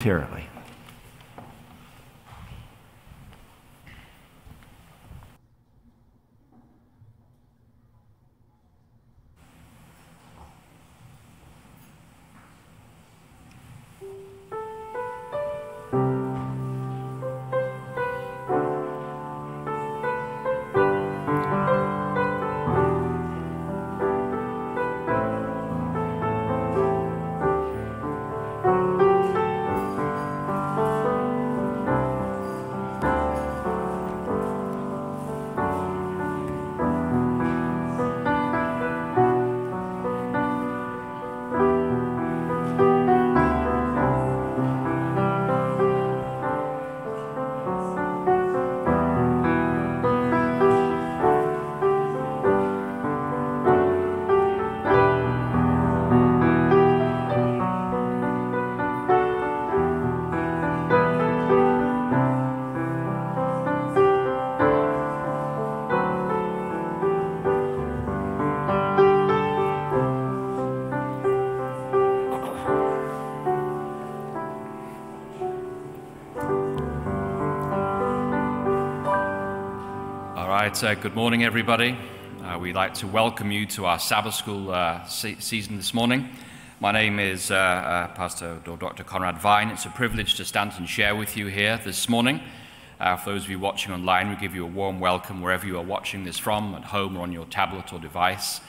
materially. Right, uh, good morning, everybody. Uh, we'd like to welcome you to our Sabbath School uh, se- season this morning. My name is uh, uh, Pastor Dr. Conrad Vine. It's a privilege to stand and share with you here this morning. Uh, for those of you watching online, we give you a warm welcome wherever you are watching this from, at home or on your tablet or device.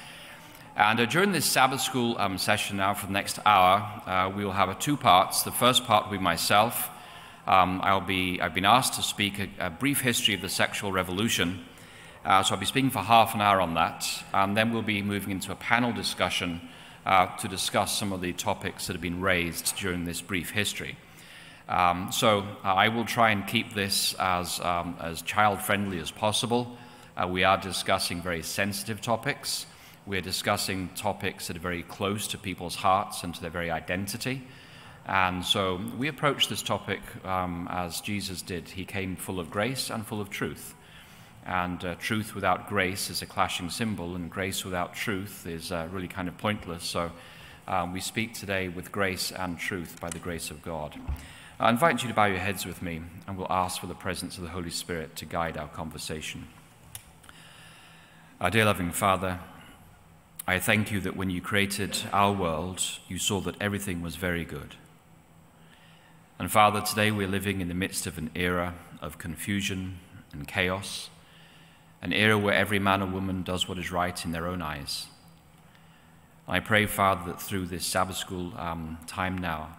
And during this Sabbath School um, session now for the next hour, we will have a two parts. The first part will be myself. Um, I'll be, I've been asked to speak a, a brief history of the sexual revolution uh, so I'll be speaking for half an hour on that, and then we'll be moving into a panel discussion uh, to discuss some of the topics that have been raised during this brief history. Um, so uh, I will try and keep this as, um, as child friendly as possible. Uh, we are discussing very sensitive topics. We're discussing topics that are very close to people's hearts and to their very identity. And so we approach this topic um, as Jesus did. He came full of grace and full of truth. And uh, truth without grace is a clashing cymbal, and grace without truth is uh, really kind of pointless. So um, we speak today with grace and truth by the grace of God. I invite you to bow your heads with me, and we'll ask for the presence of the Holy Spirit to guide our conversation. Our dear loving Father, I thank you that when you created our world, you saw that everything was very good. And Father, today we're living in the midst of an era of confusion and chaos an era where every man or woman does what is right in their own eyes. I pray, Father, that through this Sabbath school um, time now,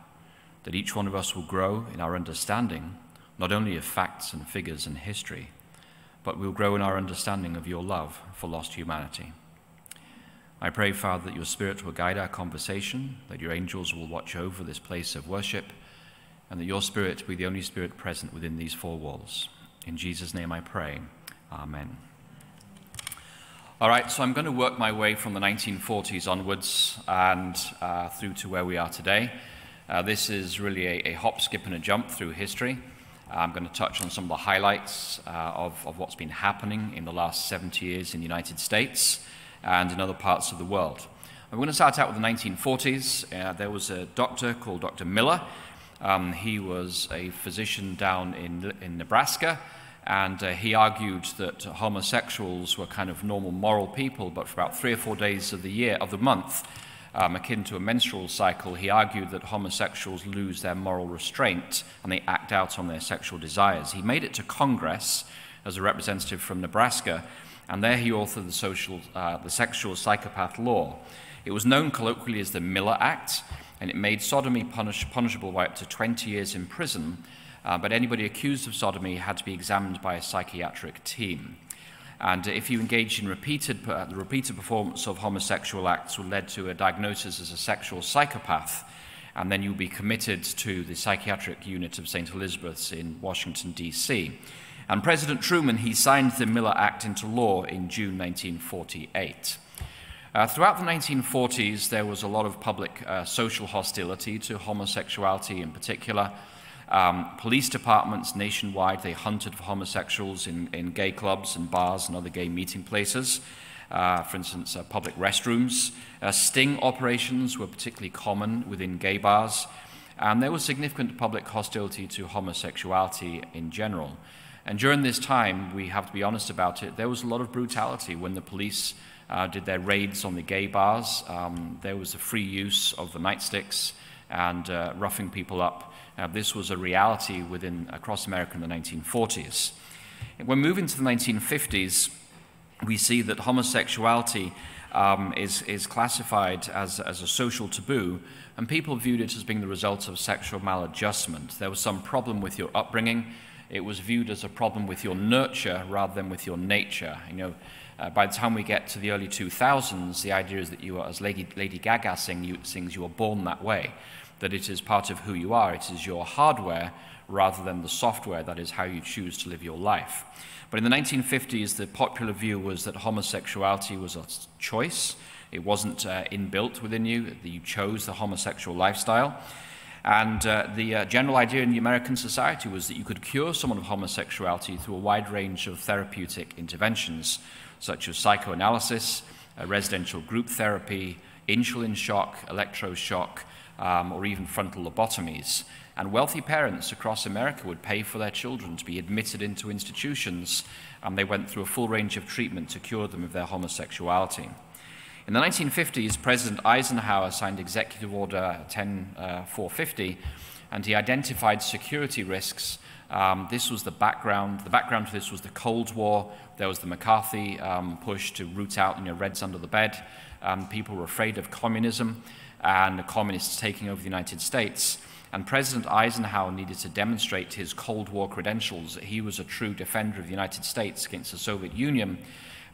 that each one of us will grow in our understanding, not only of facts and figures and history, but we'll grow in our understanding of your love for lost humanity. I pray, Father, that your Spirit will guide our conversation, that your angels will watch over this place of worship, and that your Spirit be the only Spirit present within these four walls. In Jesus' name I pray. Amen. All right, so I'm going to work my way from the 1940s onwards and uh, through to where we are today. Uh, this is really a, a, hop, skip, and a jump through history. I'm going to touch on some of the highlights uh, of, of, what's been happening in the last 70 years in the United States and in other parts of the world. I'm going to start out with the 1940s. Uh, there was a doctor called Dr. Miller. Um, he was a physician down in, in Nebraska and uh, he argued that homosexuals were kind of normal moral people, but for about three or four days of the year, of the month, um, akin to a menstrual cycle, he argued that homosexuals lose their moral restraint and they act out on their sexual desires. He made it to Congress as a representative from Nebraska, and there he authored the, social, uh, the sexual psychopath law. It was known colloquially as the Miller Act, and it made sodomy punish, punishable by up to 20 years in prison uh, but anybody accused of sodomy had to be examined by a psychiatric team. And if you engaged in repeated, uh, the repeated performance of homosexual acts would lead to a diagnosis as a sexual psychopath, and then you'll be committed to the psychiatric unit of St. Elizabeth's in Washington, D.C. And President Truman, he signed the Miller Act into law in June 1948. Uh, throughout the 1940s, there was a lot of public uh, social hostility to homosexuality in particular. Um, police departments nationwide, they hunted for homosexuals in, in gay clubs and bars and other gay meeting places. Uh, for instance, uh, public restrooms. Uh, sting operations were particularly common within gay bars. And there was significant public hostility to homosexuality in general. And during this time, we have to be honest about it, there was a lot of brutality when the police uh, did their raids on the gay bars. Um, there was a free use of the nightsticks and uh, roughing people up. Uh, this was a reality within across America in the 1940s. When moving to the 1950s, we see that homosexuality um, is, is classified as, as a social taboo, and people viewed it as being the result of sexual maladjustment. There was some problem with your upbringing. It was viewed as a problem with your nurture rather than with your nature. You know, uh, by the time we get to the early 2000s, the idea is that you are, as Lady, Lady Gaga sing, you, sings, you are born that way, that it is part of who you are. It is your hardware rather than the software that is how you choose to live your life. But in the 1950s, the popular view was that homosexuality was a choice. It wasn't uh, inbuilt within you, that you chose the homosexual lifestyle. And uh, the uh, general idea in the American society was that you could cure someone of homosexuality through a wide range of therapeutic interventions, such as psychoanalysis, residential group therapy, insulin shock, electroshock, um, or even frontal lobotomies. And wealthy parents across America would pay for their children to be admitted into institutions, and they went through a full range of treatment to cure them of their homosexuality. In the 1950s, President Eisenhower signed Executive Order 10450, uh, and he identified security risks. Um, this was the background. The background to this was the Cold War. There was the McCarthy um, push to root out you know, Reds under the bed. Um, people were afraid of communism and the communists taking over the United States. And President Eisenhower needed to demonstrate his Cold War credentials, that he was a true defender of the United States against the Soviet Union.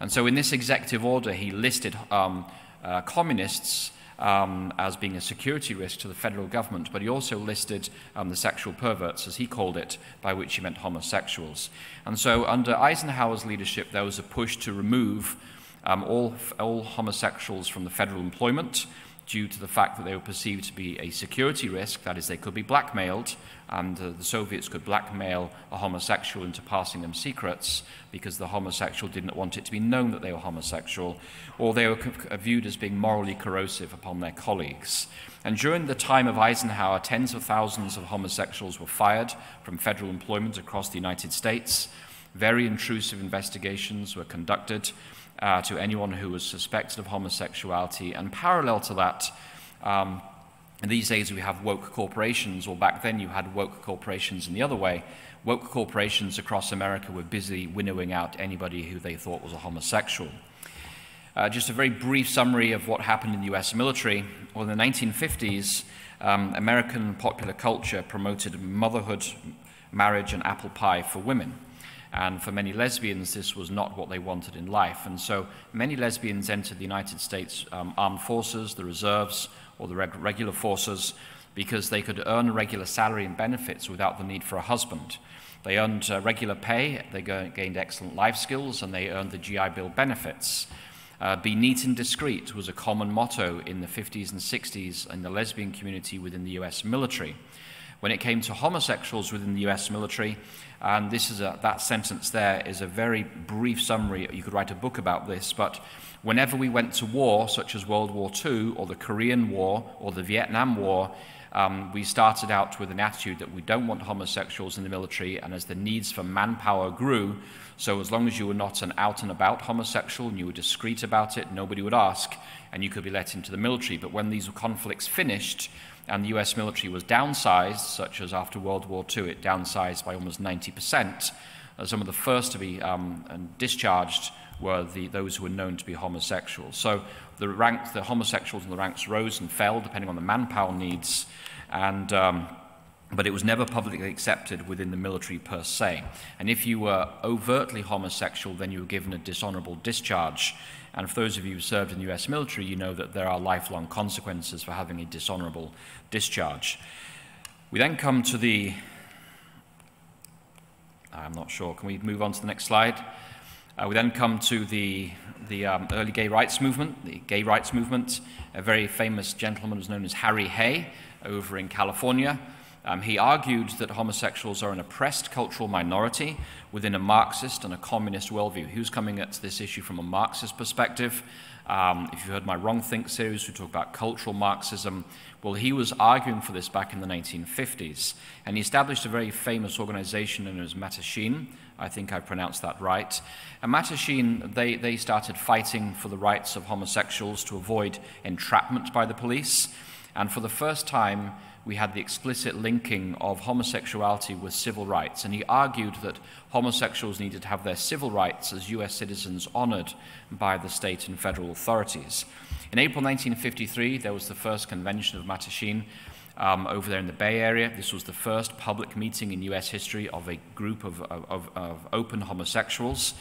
And so in this executive order, he listed um, uh, communists um, as being a security risk to the federal government, but he also listed um, the sexual perverts, as he called it, by which he meant homosexuals. And so under Eisenhower's leadership, there was a push to remove um, all, all homosexuals from the federal employment, due to the fact that they were perceived to be a security risk, that is, they could be blackmailed, and uh, the Soviets could blackmail a homosexual into passing them secrets because the homosexual didn't want it to be known that they were homosexual, or they were viewed as being morally corrosive upon their colleagues. And during the time of Eisenhower, tens of thousands of homosexuals were fired from federal employment across the United States. Very intrusive investigations were conducted uh, to anyone who was suspected of homosexuality. And parallel to that, um, these days we have woke corporations, or back then you had woke corporations in the other way. Woke corporations across America were busy winnowing out anybody who they thought was a homosexual. Uh, just a very brief summary of what happened in the US military. Well, in the 1950s, um, American popular culture promoted motherhood, marriage, and apple pie for women. And for many lesbians, this was not what they wanted in life. And so many lesbians entered the United States um, Armed Forces, the reserves, or the reg regular forces because they could earn a regular salary and benefits without the need for a husband. They earned uh, regular pay, they gained excellent life skills, and they earned the GI Bill benefits. Uh, be neat and discreet was a common motto in the 50s and 60s in the lesbian community within the US military. When it came to homosexuals within the US military, and this is a, that sentence there is a very brief summary. You could write a book about this, but whenever we went to war, such as World War II, or the Korean War, or the Vietnam War, um, we started out with an attitude that we don't want homosexuals in the military, and as the needs for manpower grew, so as long as you were not an out and about homosexual and you were discreet about it, nobody would ask, and you could be let into the military. But when these conflicts finished, and the US military was downsized, such as after World War II, it downsized by almost 90%. Uh, some of the first to be um, discharged were the, those who were known to be homosexual. So the, rank, the homosexuals in the ranks rose and fell depending on the manpower needs, and, um, but it was never publicly accepted within the military per se. And if you were overtly homosexual, then you were given a dishonorable discharge. And for those of you who served in the US military, you know that there are lifelong consequences for having a dishonorable discharge. We then come to the, I'm not sure, can we move on to the next slide? Uh, we then come to the, the um, early gay rights movement, the gay rights movement. A very famous gentleman was known as Harry Hay over in California. Um, he argued that homosexuals are an oppressed cultural minority within a Marxist and a communist worldview. He was coming at this issue from a Marxist perspective. Um, if you heard my Wrong Think series, we talk about cultural Marxism. Well, he was arguing for this back in the 1950s, and he established a very famous organization known as Mattachine. I think I pronounced that right. And Mattachine, they, they started fighting for the rights of homosexuals to avoid entrapment by the police. And for the first time, we had the explicit linking of homosexuality with civil rights. And he argued that homosexuals needed to have their civil rights as US citizens honored by the state and federal authorities. In April 1953, there was the first convention of Mattachine um, over there in the Bay Area. This was the first public meeting in US history of a group of, of, of open homosexuals.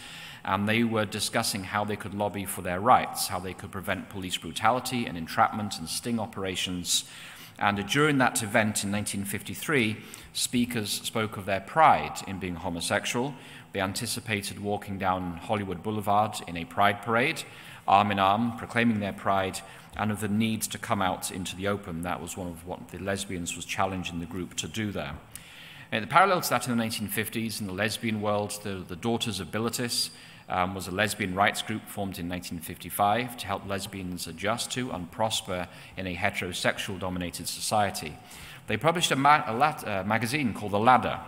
And they were discussing how they could lobby for their rights, how they could prevent police brutality and entrapment and sting operations and during that event in 1953, speakers spoke of their pride in being homosexual. They anticipated walking down Hollywood Boulevard in a pride parade, arm in arm, proclaiming their pride and of the need to come out into the open. That was one of what the lesbians was challenging the group to do there. And the parallel to that in the 1950s, in the lesbian world, the, the Daughters of Bilitis um, was a lesbian rights group formed in 1955 to help lesbians adjust to and prosper in a heterosexual dominated society. They published a, ma a uh, magazine called The Ladder.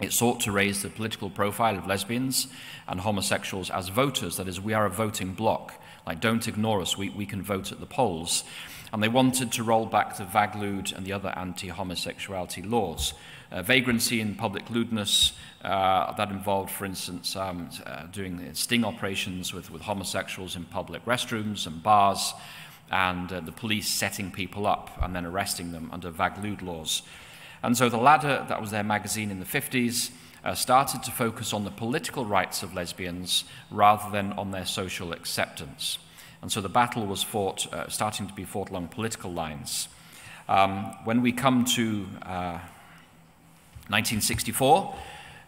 It sought to raise the political profile of lesbians and homosexuals as voters, that is, we are a voting bloc. Like, don't ignore us, we, we can vote at the polls. And they wanted to roll back the VAGLUD and the other anti homosexuality laws. Uh, vagrancy and public lewdness, uh, that involved, for instance, um, uh, doing sting operations with, with homosexuals in public restrooms and bars, and uh, the police setting people up and then arresting them under VAGLUD laws. And so the Ladder, that was their magazine in the 50s, uh, started to focus on the political rights of lesbians rather than on their social acceptance. And so the battle was fought, uh, starting to be fought along political lines. Um, when we come to 1964,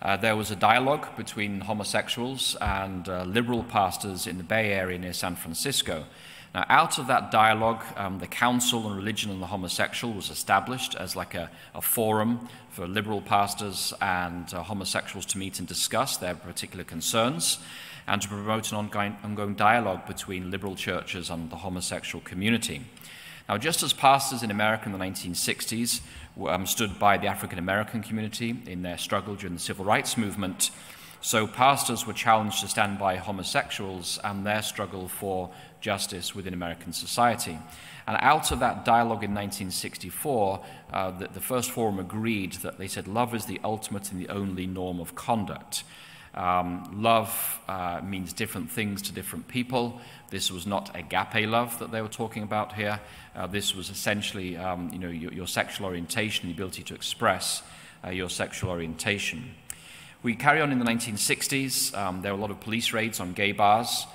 uh, there was a dialogue between homosexuals and uh, liberal pastors in the Bay Area near San Francisco. Now, out of that dialogue, um, the Council on Religion and the Homosexual was established as like a, a forum for liberal pastors and uh, homosexuals to meet and discuss their particular concerns and to promote an ongoing, dialogue between liberal churches and the homosexual community. Now, just as pastors in America in the 1960s um, stood by the African American community in their struggle during the civil rights movement. So pastors were challenged to stand by homosexuals and their struggle for justice within American society. And out of that dialogue in 1964, uh, the, the first forum agreed that they said love is the ultimate and the only norm of conduct. Um, love uh, means different things to different people. This was not agape love that they were talking about here. Uh, this was essentially um, you know, your, your, sexual orientation, the ability to express uh, your sexual orientation. We carry on in the 1960s. Um, there were a lot of police raids on gay bars.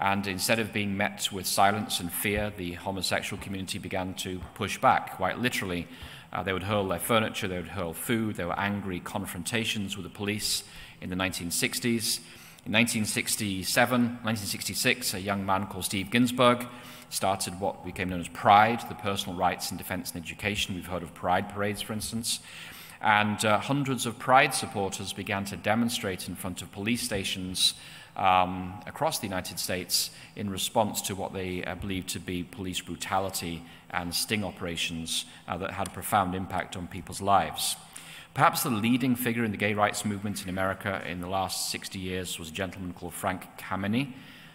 And instead of being met with silence and fear, the homosexual community began to push back, quite literally. Uh, they would hurl their furniture, they would hurl food, there were angry confrontations with the police in the 1960s. In 1967, 1966, a young man called Steve Ginsberg started what became known as PRIDE, the Personal Rights in Defense and Education. We've heard of Pride parades, for instance. And uh, hundreds of Pride supporters began to demonstrate in front of police stations um, across the United States in response to what they uh, believed to be police brutality and sting operations uh, that had a profound impact on people's lives. Perhaps the leading figure in the gay rights movement in America in the last 60 years was a gentleman called Frank Kameny.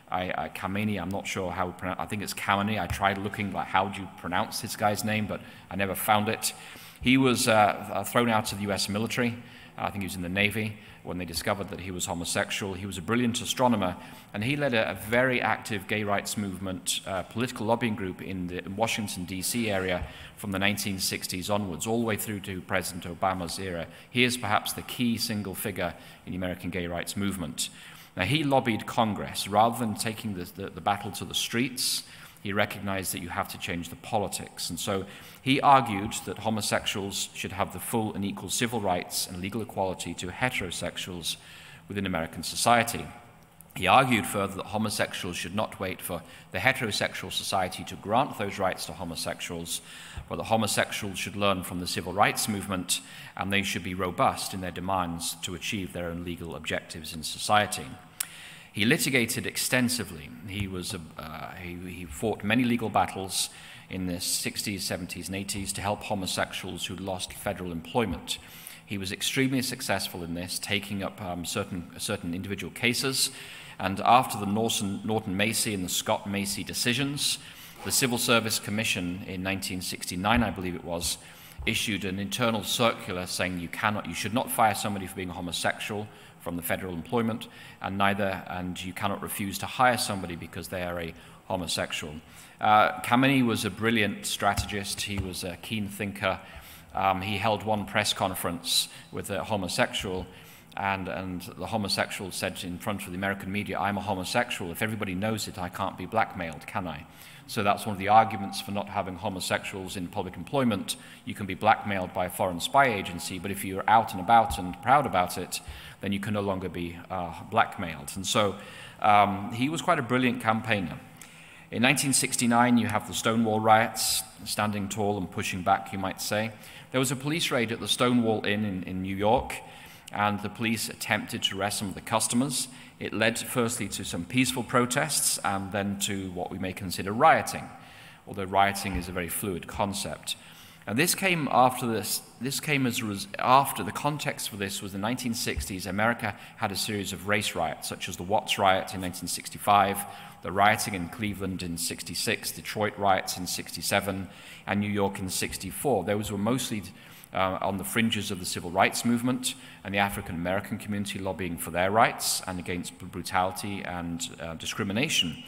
I, uh, Kameny, I'm not sure how, I think it's Kameny. I tried looking like how do you pronounce this guy's name, but I never found it. He was uh, uh thrown out of the US military. I think he was in the Navy when they discovered that he was homosexual. He was a brilliant astronomer, and he led a, a very active gay rights movement, uh, political lobbying group in the Washington, D.C. area from the 1960s onwards, all the way through to President Obama's era. He is perhaps the key single figure in the American gay rights movement. Now, he lobbied Congress. Rather than taking the, the, the battle to the streets, he recognized that you have to change the politics. And so he argued that homosexuals should have the full and equal civil rights and legal equality to heterosexuals within American society. He argued further that homosexuals should not wait for the heterosexual society to grant those rights to homosexuals, but that homosexuals should learn from the civil rights movement and they should be robust in their demands to achieve their own legal objectives in society. He litigated extensively. He, was, uh, he, he fought many legal battles in the 60s, 70s, and 80s to help homosexuals who'd lost federal employment. He was extremely successful in this, taking up um, certain, certain individual cases and after the Norton, Norton Macy and the Scott Macy decisions, the Civil Service Commission in 1969, I believe it was, issued an internal circular saying you cannot, you should not fire somebody for being homosexual from the federal employment, and neither, and you cannot refuse to hire somebody because they are a homosexual. Uh, was a brilliant strategist. He was a keen thinker. Um, he held one press conference with a homosexual and, and the homosexual said in front of the American media, I'm a homosexual. If everybody knows it, I can't be blackmailed, can I? So that's one of the arguments for not having homosexuals in public employment. You can be blackmailed by a foreign spy agency, but if you're out and about and proud about it, then you can no longer be uh, blackmailed. And so um, he was quite a brilliant campaigner. In 1969, you have the Stonewall riots, standing tall and pushing back, you might say. There was a police raid at the Stonewall Inn in, in New York and the police attempted to arrest some of the customers. It led firstly to some peaceful protests and then to what we may consider rioting, although rioting is a very fluid concept. And this came after this, this came as after the context for this was the 1960s. America had a series of race riots, such as the Watts riot in 1965, the rioting in Cleveland in 66, Detroit riots in 67, and New York in 64. Those were mostly uh, on the fringes of the civil rights movement and the African American community lobbying for their rights and against brutality and uh, discrimination.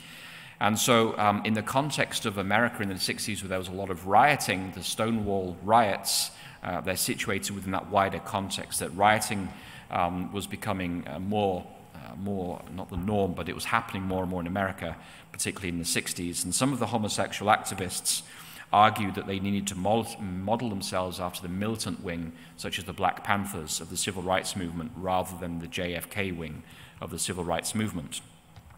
And so, um, in the context of America in the 60s, where there was a lot of rioting, the Stonewall riots, uh, they're situated within that wider context that rioting um, was becoming uh, more, uh, more, not the norm, but it was happening more and more in America, particularly in the 60s. And some of the homosexual activists argued that they needed to model themselves after the militant wing, such as the Black Panthers of the civil rights movement, rather than the JFK wing of the civil rights movement.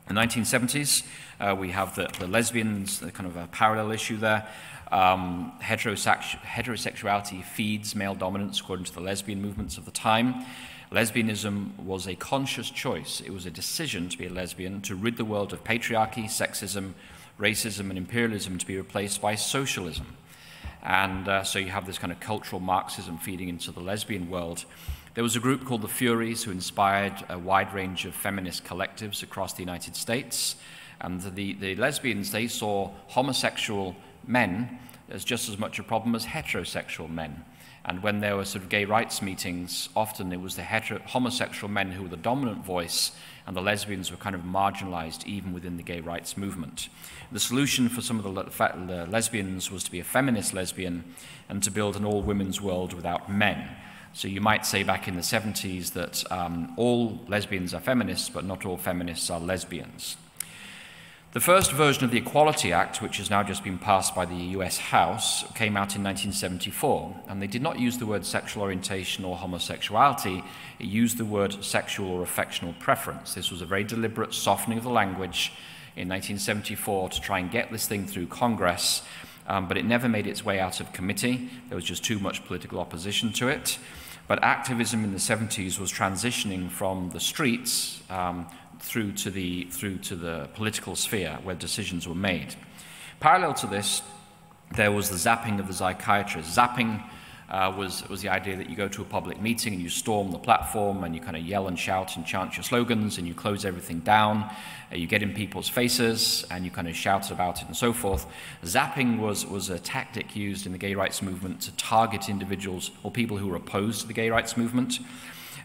In the 1970s, uh, we have the, the, lesbians, the kind of a parallel issue there. Um, heterosexuality feeds male dominance, according to the lesbian movements of the time. Lesbianism was a conscious choice. It was a decision to be a lesbian, to rid the world of patriarchy, sexism, racism and imperialism to be replaced by socialism. And uh, so you have this kind of cultural Marxism feeding into the lesbian world. There was a group called the Furies who inspired a wide range of feminist collectives across the United States. And the, the lesbians, they saw homosexual men as just as much a problem as heterosexual men. And when there were sort of gay rights meetings, often it was the homosexual men who were the dominant voice, and the lesbians were kind of marginalized even within the gay rights movement. The solution for some of the, le- the lesbians was to be a feminist lesbian and to build an all women's world without men. So you might say back in the 70s that um, all lesbians are feminists, but not all feminists are lesbians. The first version of the Equality Act, which has now just been passed by the US House, came out in 1974, and they did not use the word sexual orientation or homosexuality, it used the word sexual or affectional preference. This was a very deliberate softening of the language in 1974 to try and get this thing through Congress, um, but it never made its way out of committee. There was just too much political opposition to it. But activism in the 70s was transitioning from the streets um, through to the, through to the political sphere where decisions were made. Parallel to this, there was the zapping of the psychiatrists. Zapping uh, was, was the idea that you go to a public meeting and you storm the platform and you kind of yell and shout and chant your slogans and you close everything down. Uh, you get in people's faces and you kind of shout about it and so forth. Zapping was, was a tactic used in the gay rights movement to target individuals or people who were opposed to the gay rights movement.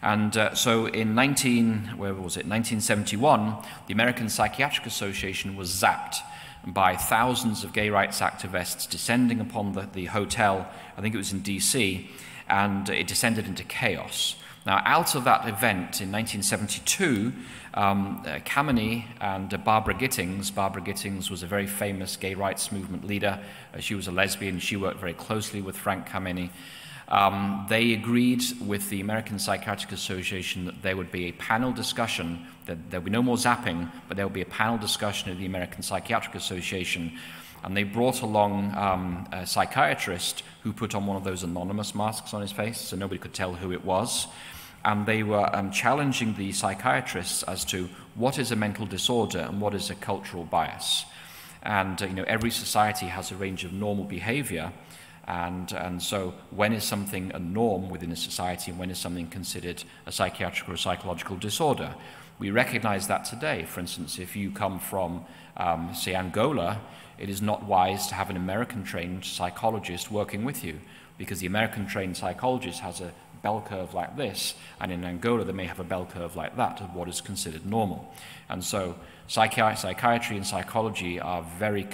And uh, so in 19, where was it, 1971, the American Psychiatric Association was zapped by thousands of gay rights activists descending upon the, the hotel, I think it was in DC, and it descended into chaos. Now, out of that event in 1972, um, uh, Kameny and uh, Barbara Gittings, Barbara Gittings was a very famous gay rights movement leader. Uh, she was a lesbian. She worked very closely with Frank Kameny. Um, they agreed with the American Psychiatric Association that there would be a panel discussion, that there would be no more zapping, but there would be a panel discussion of the American Psychiatric Association. And they brought along um, a psychiatrist who put on one of those anonymous masks on his face, so nobody could tell who it was. And they were um, challenging the psychiatrists as to what is a mental disorder and what is a cultural bias. And uh, you know, every society has a range of normal behavior, and, and so when is something a norm within a society and when is something considered a psychiatric or a psychological disorder? We recognize that today. For instance, if you come from, um, say, Angola, it is not wise to have an American-trained psychologist working with you because the American-trained psychologist has a bell curve like this, and in Angola they may have a bell curve like that of what is considered normal. And so Psychi psychiatry and psychology are very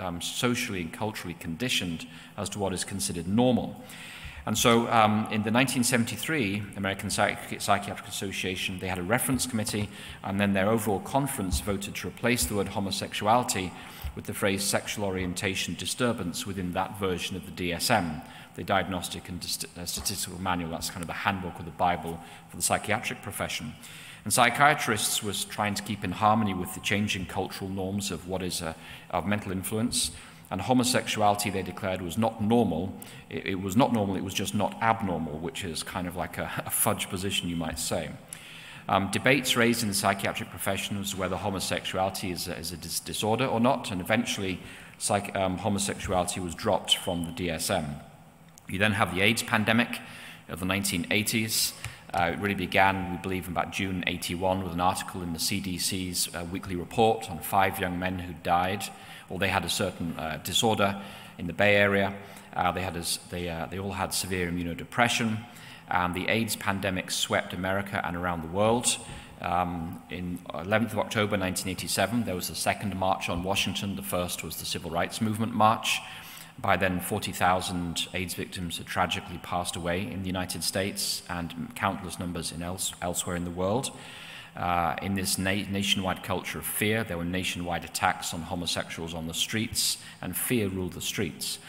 um, socially and culturally conditioned as to what is considered normal. And so um, in the 1973 American Psych Psychiatric Association, they had a reference committee, and then their overall conference voted to replace the word homosexuality with the phrase sexual orientation disturbance within that version of the DSM, the Diagnostic and uh, Statistical Manual. That's kind of the handbook or the Bible for the psychiatric profession. And psychiatrists was trying to keep in harmony with the changing cultural norms of what is a, of mental influence. And homosexuality, they declared, was not normal. It, it was not normal, it was just not abnormal, which is kind of like a, a fudge position, you might say. Um, debates raised in the psychiatric profession was whether homosexuality is a, is a dis disorder or not, and eventually psych, um, homosexuality was dropped from the DSM. You then have the AIDS pandemic of the 1980s, uh, it really began, we believe, in about June 81 with an article in the CDC's uh, weekly report on five young men who died, or they had a certain uh, disorder in the Bay Area. Uh, they, had a, they, uh, they all had severe immunodepression. And the AIDS pandemic swept America and around the world. Um, in 11th of October 1987, there was the second march on Washington. The first was the Civil Rights Movement March. By then, 40,000 AIDS victims had tragically passed away in the United States and countless numbers in else, elsewhere in the world. Uh, in this na nationwide culture of fear, there were nationwide attacks on homosexuals on the streets, and fear ruled the streets.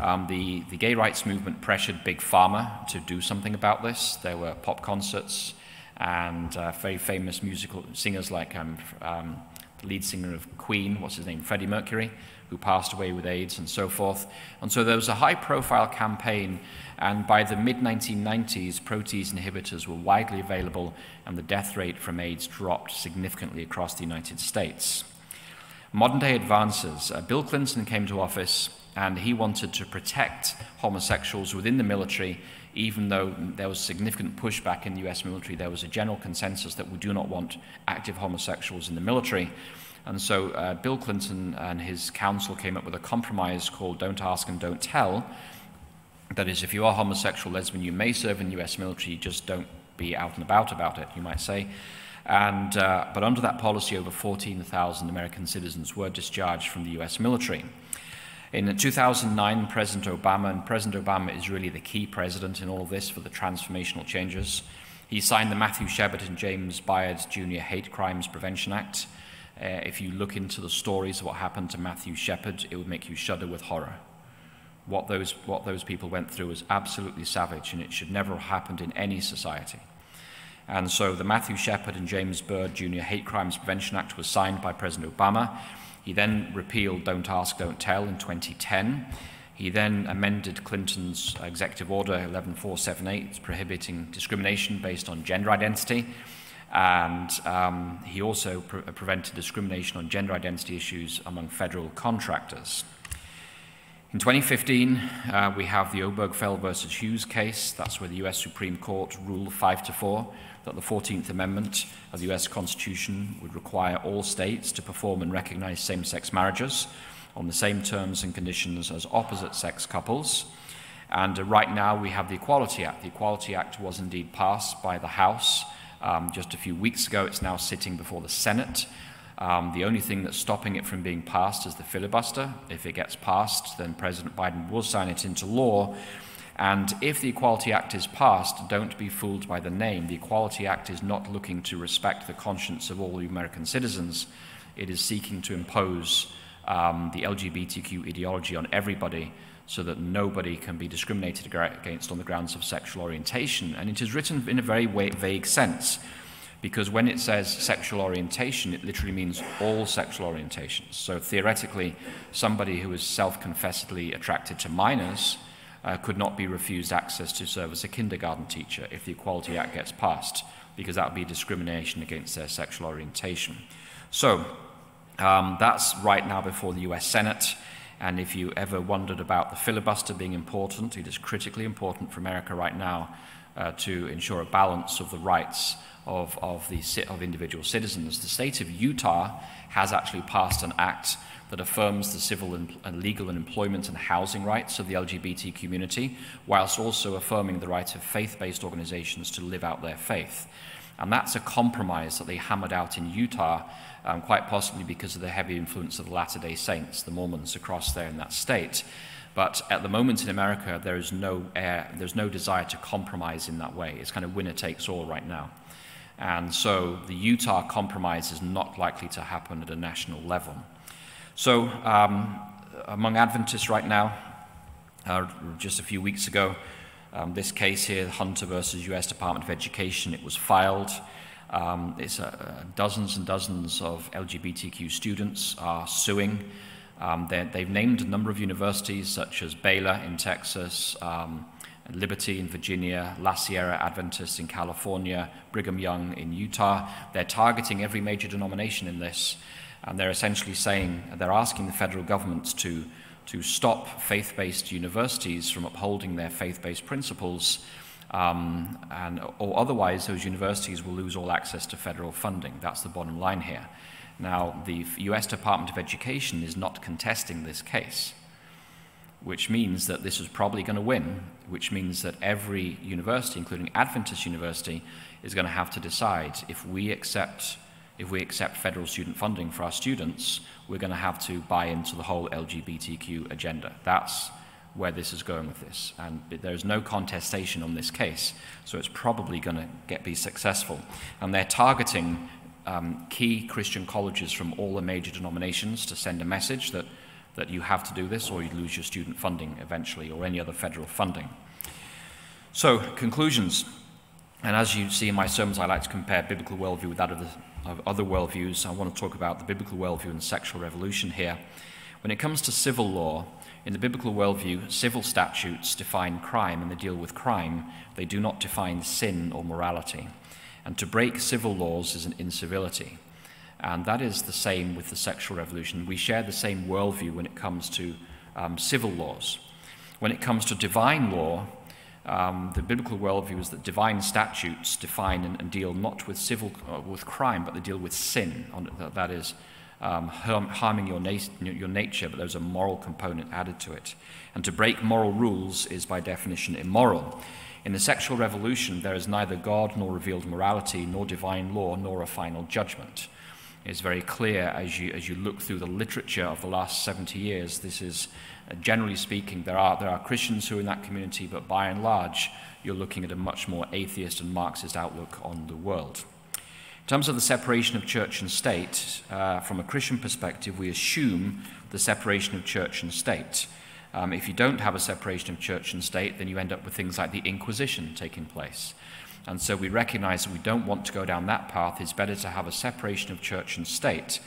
Um, the, the gay rights movement pressured Big Pharma to do something about this. There were pop concerts and uh, very famous musical singers like um, um, the lead singer of Queen, what's his name, Freddie Mercury, who passed away with AIDS and so forth. And so there was a high profile campaign, and by the mid 1990s, protease inhibitors were widely available, and the death rate from AIDS dropped significantly across the United States. Modern day advances. Uh, Bill Clinton came to office and he wanted to protect homosexuals within the military, even though there was significant pushback in the US military. There was a general consensus that we do not want active homosexuals in the military. And so uh, Bill Clinton and his council came up with a compromise called Don't Ask and Don't Tell. That is, if you are homosexual, lesbian, you may serve in the US military, just don't be out and about about it, you might say. And, uh, but under that policy, over 14,000 American citizens were discharged from the US military. In 2009, President Obama, and President Obama is really the key president in all of this for the transformational changes, he signed the Matthew Shepard and James Byrd Jr. Hate Crimes Prevention Act, uh, if you look into the stories of what happened to Matthew Shepard, it would make you shudder with horror. What those, what those people went through was absolutely savage, and it should never have happened in any society. And so the Matthew Shepard and James Byrd Jr. Hate Crimes Prevention Act was signed by President Obama. He then repealed Don't Ask, Don't Tell in 2010. He then amended Clinton's Executive Order 11478, prohibiting discrimination based on gender identity. And um, he also pre prevented discrimination on gender identity issues among federal contractors. In 2015, uh, we have the Obergefell versus Hughes case. That's where the US Supreme Court ruled 5 to 4 that the 14th Amendment of the US Constitution would require all states to perform and recognize same sex marriages on the same terms and conditions as opposite sex couples. And uh, right now, we have the Equality Act. The Equality Act was indeed passed by the House um, just a few weeks ago. It's now sitting before the Senate. Um, the only thing that's stopping it from being passed is the filibuster. If it gets passed, then President Biden will sign it into law. And if the Equality Act is passed, don't be fooled by the name. The Equality Act is not looking to respect the conscience of all American citizens. It is seeking to impose um, the LGBTQ ideology on everybody so that nobody can be discriminated against on the grounds of sexual orientation. And it is written in a very vague sense, because when it says sexual orientation, it literally means all sexual orientations. So theoretically, somebody who is self confessedly attracted to minors uh, could not be refused access to serve as a kindergarten teacher if the Equality Act gets passed, because that would be discrimination against their sexual orientation. So um, that's right now before the US Senate. And if you ever wondered about the filibuster being important, it is critically important for America right now uh, to ensure a balance of the rights of, of, the, of individual citizens. The state of Utah has actually passed an act that affirms the civil and, and, legal and employment and housing rights of the LGBT community, whilst also affirming the right of faith-based organizations to live out their faith. And that's a compromise that they hammered out in Utah um, quite possibly because of the heavy influence of the Latter day Saints, the Mormons across there in that state. But at the moment in America, there is no, air, there's no desire to compromise in that way. It's kind of winner takes all right now. And so the Utah compromise is not likely to happen at a national level. So um, among Adventists right now, uh, just a few weeks ago, um, this case here, Hunter versus US Department of Education, it was filed. Um, it's uh, dozens and dozens of LGBTQ students are suing. Um, they've named a number of universities such as Baylor in Texas, um, Liberty in Virginia, La Sierra Adventist in California, Brigham Young in Utah. They're targeting every major denomination in this, and they're essentially saying, they're asking the federal government to, to stop faith-based universities from upholding their faith-based principles um, and, or otherwise those universities will lose all access to federal funding. That's the bottom line here. Now, the US Department of Education is not contesting this case, which means that this is probably going to win, which means that every university, including Adventist University, is going to have to decide if we accept if we accept federal student funding for our students, we're going to have to buy into the whole LGBTQ agenda. That's where this is going with this. And there's no contestation on this case, so it's probably going to get be successful. And they're targeting um, key Christian colleges from all the major denominations to send a message that, that you have to do this or you lose your student funding eventually or any other federal funding. So, conclusions. And as you see in my sermons, I like to compare biblical worldview with that of, the, of other worldviews. I want to talk about the biblical worldview and sexual revolution here. When it comes to civil law, in the biblical worldview, civil statutes define crime and they deal with crime. They do not define sin or morality. And to break civil laws is an incivility. And that is the same with the sexual revolution. We share the same worldview when it comes to um, civil laws. When it comes to divine law, um, the biblical worldview is that divine statutes define and, and deal not with civil, uh, with crime, but they deal with sin. That is, um, harming your, na your nature, but there's a moral component added to it. And to break moral rules is by definition immoral. In the sexual revolution, there is neither God nor revealed morality, nor divine law, nor a final judgment. It's very clear as you, as you look through the literature of the last 70 years. This is, uh, generally speaking, there are, there are Christians who are in that community, but by and large, you're looking at a much more atheist and Marxist outlook on the world. In terms of the separation of church and state, uh, from a Christian perspective, we assume the separation of church and state. Um, if you don't have a separation of church and state, then you end up with things like the Inquisition taking place. And so we recognize that we don't want to go down that path. It's better to have a separation of church and state.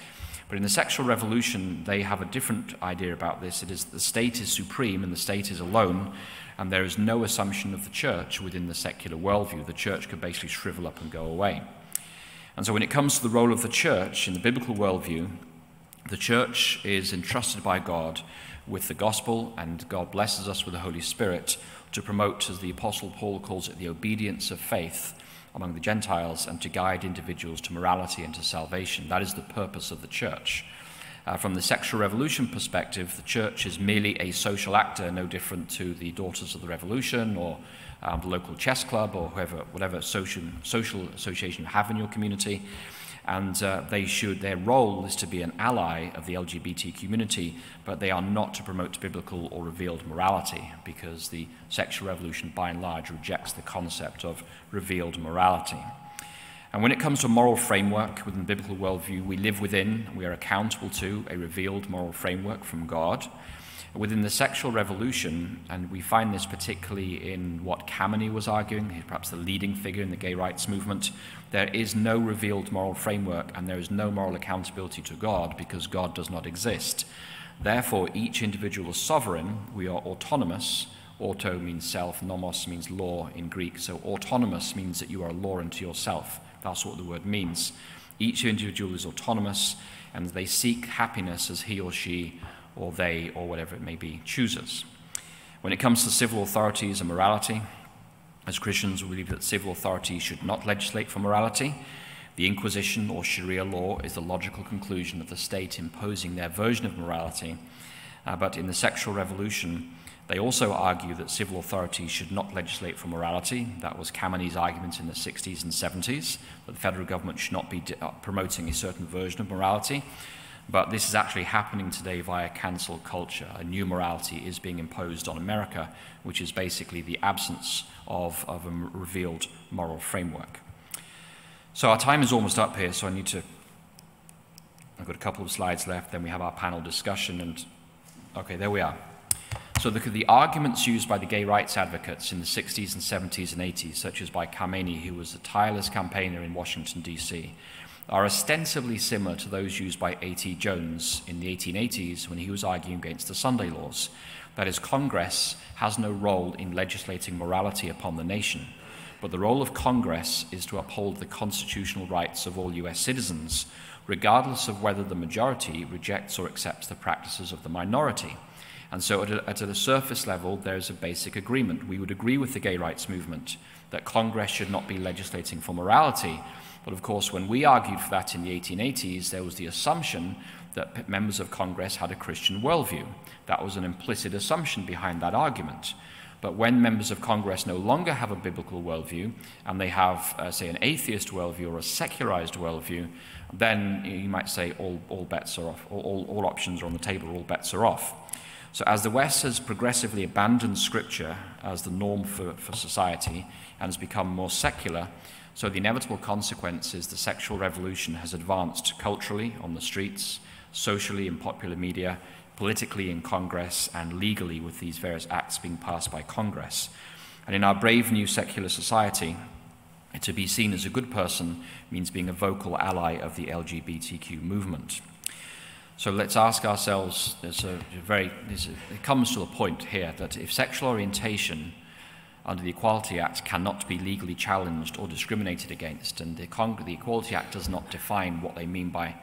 But in the sexual revolution, they have a different idea about this. It is that the state is supreme and the state is alone, and there is no assumption of the church within the secular worldview. The church could basically shrivel up and go away. And so, when it comes to the role of the church in the biblical worldview, the church is entrusted by God with the gospel, and God blesses us with the Holy Spirit to promote, as the Apostle Paul calls it, the obedience of faith among the Gentiles and to guide individuals to morality and to salvation. That is the purpose of the church. Uh, from the sexual revolution perspective, the church is merely a social actor, no different to the Daughters of the Revolution or um, the local chess club or whoever, whatever social, social association you have in your community. And uh, they should, their role is to be an ally of the LGBT community, but they are not to promote biblical or revealed morality because the sexual revolution by and large rejects the concept of revealed morality. And when it comes to a moral framework within the biblical worldview, we live within, we are accountable to a revealed moral framework from God. Within the sexual revolution, and we find this particularly in what Kameny was arguing, perhaps the leading figure in the gay rights movement, there is no revealed moral framework and there is no moral accountability to God because God does not exist. Therefore, each individual is sovereign, we are autonomous. Auto means self, nomos means law in Greek. So, autonomous means that you are a law unto yourself. That's what the word means. Each individual is autonomous and they seek happiness as he or she or they or whatever it may be chooses. When it comes to civil authorities and morality, as Christians, we believe that civil authorities should not legislate for morality. The Inquisition or Sharia law is the logical conclusion of the state imposing their version of morality. Uh, but in the sexual revolution, they also argue that civil authorities should not legislate for morality. That was Kameny's argument in the 60s and 70s, that the federal government should not be uh, promoting a certain version of morality. But this is actually happening today via cancel culture. A new morality is being imposed on America, which is basically the absence of, of a revealed moral framework. So our time is almost up here, so I need to. I've got a couple of slides left, then we have our panel discussion, and okay, there we are. So the, the arguments used by the gay rights advocates in the 60s and 70s and 80s, such as by Kameny, who was a tireless campaigner in Washington, D.C., are ostensibly similar to those used by A.T. Jones in the 1880s when he was arguing against the Sunday laws. That is, Congress has no role in legislating morality upon the nation, but the role of Congress is to uphold the constitutional rights of all US citizens, regardless of whether the majority rejects or accepts the practices of the minority. And so, at a, at a surface level, there's a basic agreement. We would agree with the gay rights movement that Congress should not be legislating for morality, but of course, when we argued for that in the 1880s, there was the assumption that members of Congress had a Christian worldview. That was an implicit assumption behind that argument. But when members of Congress no longer have a biblical worldview and they have, uh, say, an atheist worldview or a secularized worldview, then you might say all, all bets are off, all, all options are on the table, all bets are off. So, as the West has progressively abandoned Scripture as the norm for, for society and has become more secular, so the inevitable consequence is the sexual revolution has advanced culturally on the streets, socially in popular media, politically in Congress, and legally with these various acts being passed by Congress. And in our brave new secular society, to be seen as a good person means being a vocal ally of the LGBTQ movement. So let's ask ourselves, there's a, very, there's a, it comes to a point here that if sexual orientation under the Equality Act cannot be legally challenged or discriminated against. And the, the, Equality Act does not define what they mean by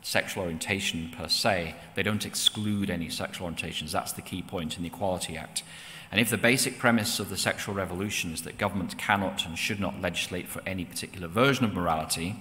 sexual orientation per se. They don't exclude any sexual orientations. That's the key point in the Equality Act. And if the basic premise of the sexual revolution is that government cannot and should not legislate for any particular version of morality,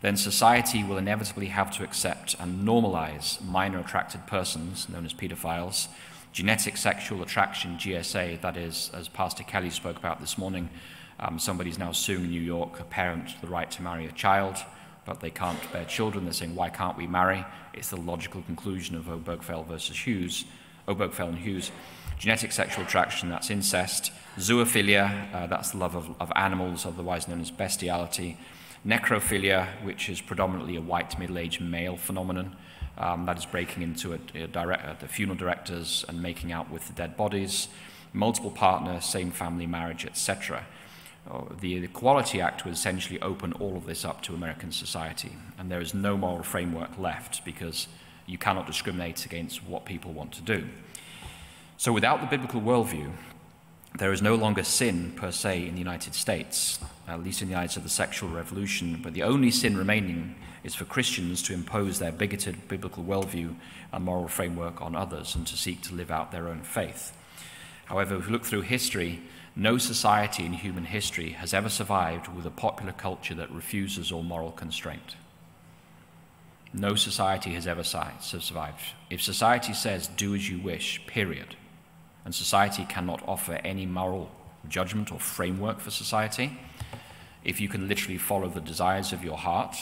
then society will inevitably have to accept and normalize minor attracted persons, known as pedophiles, genetic sexual attraction, GSA, that is, as Pastor Kelly spoke about this morning, um, somebody's now suing in New York a parent the right to marry a child, but they can't bear children. They're saying, why can't we marry? It's the logical conclusion of Obergefell versus Hughes, Obergefell and Hughes. Genetic sexual attraction, that's incest. Zoophilia, uh, that's the love of, of animals, otherwise known as bestiality. Necrophilia, which is predominantly a white middle-aged male phenomenon. Um, that is breaking into a, a direct, uh, the funeral directors and making out with the dead bodies, multiple partner, same family marriage, etc. Uh, the Equality Act would essentially open all of this up to American society, and there is no moral framework left because you cannot discriminate against what people want to do. So, without the biblical worldview, there is no longer sin per se in the United States, Uh, at least in the eyes of the sexual revolution, but the only sin remaining is for Christians to impose their bigoted biblical worldview and moral framework on others and to seek to live out their own faith. However, if we look through history, no society in human history has ever survived with a popular culture that refuses all moral constraint. No society has ever survived. If society says, do as you wish, period, and society cannot offer any moral judgment or framework for society, if you can literally follow the desires of your heart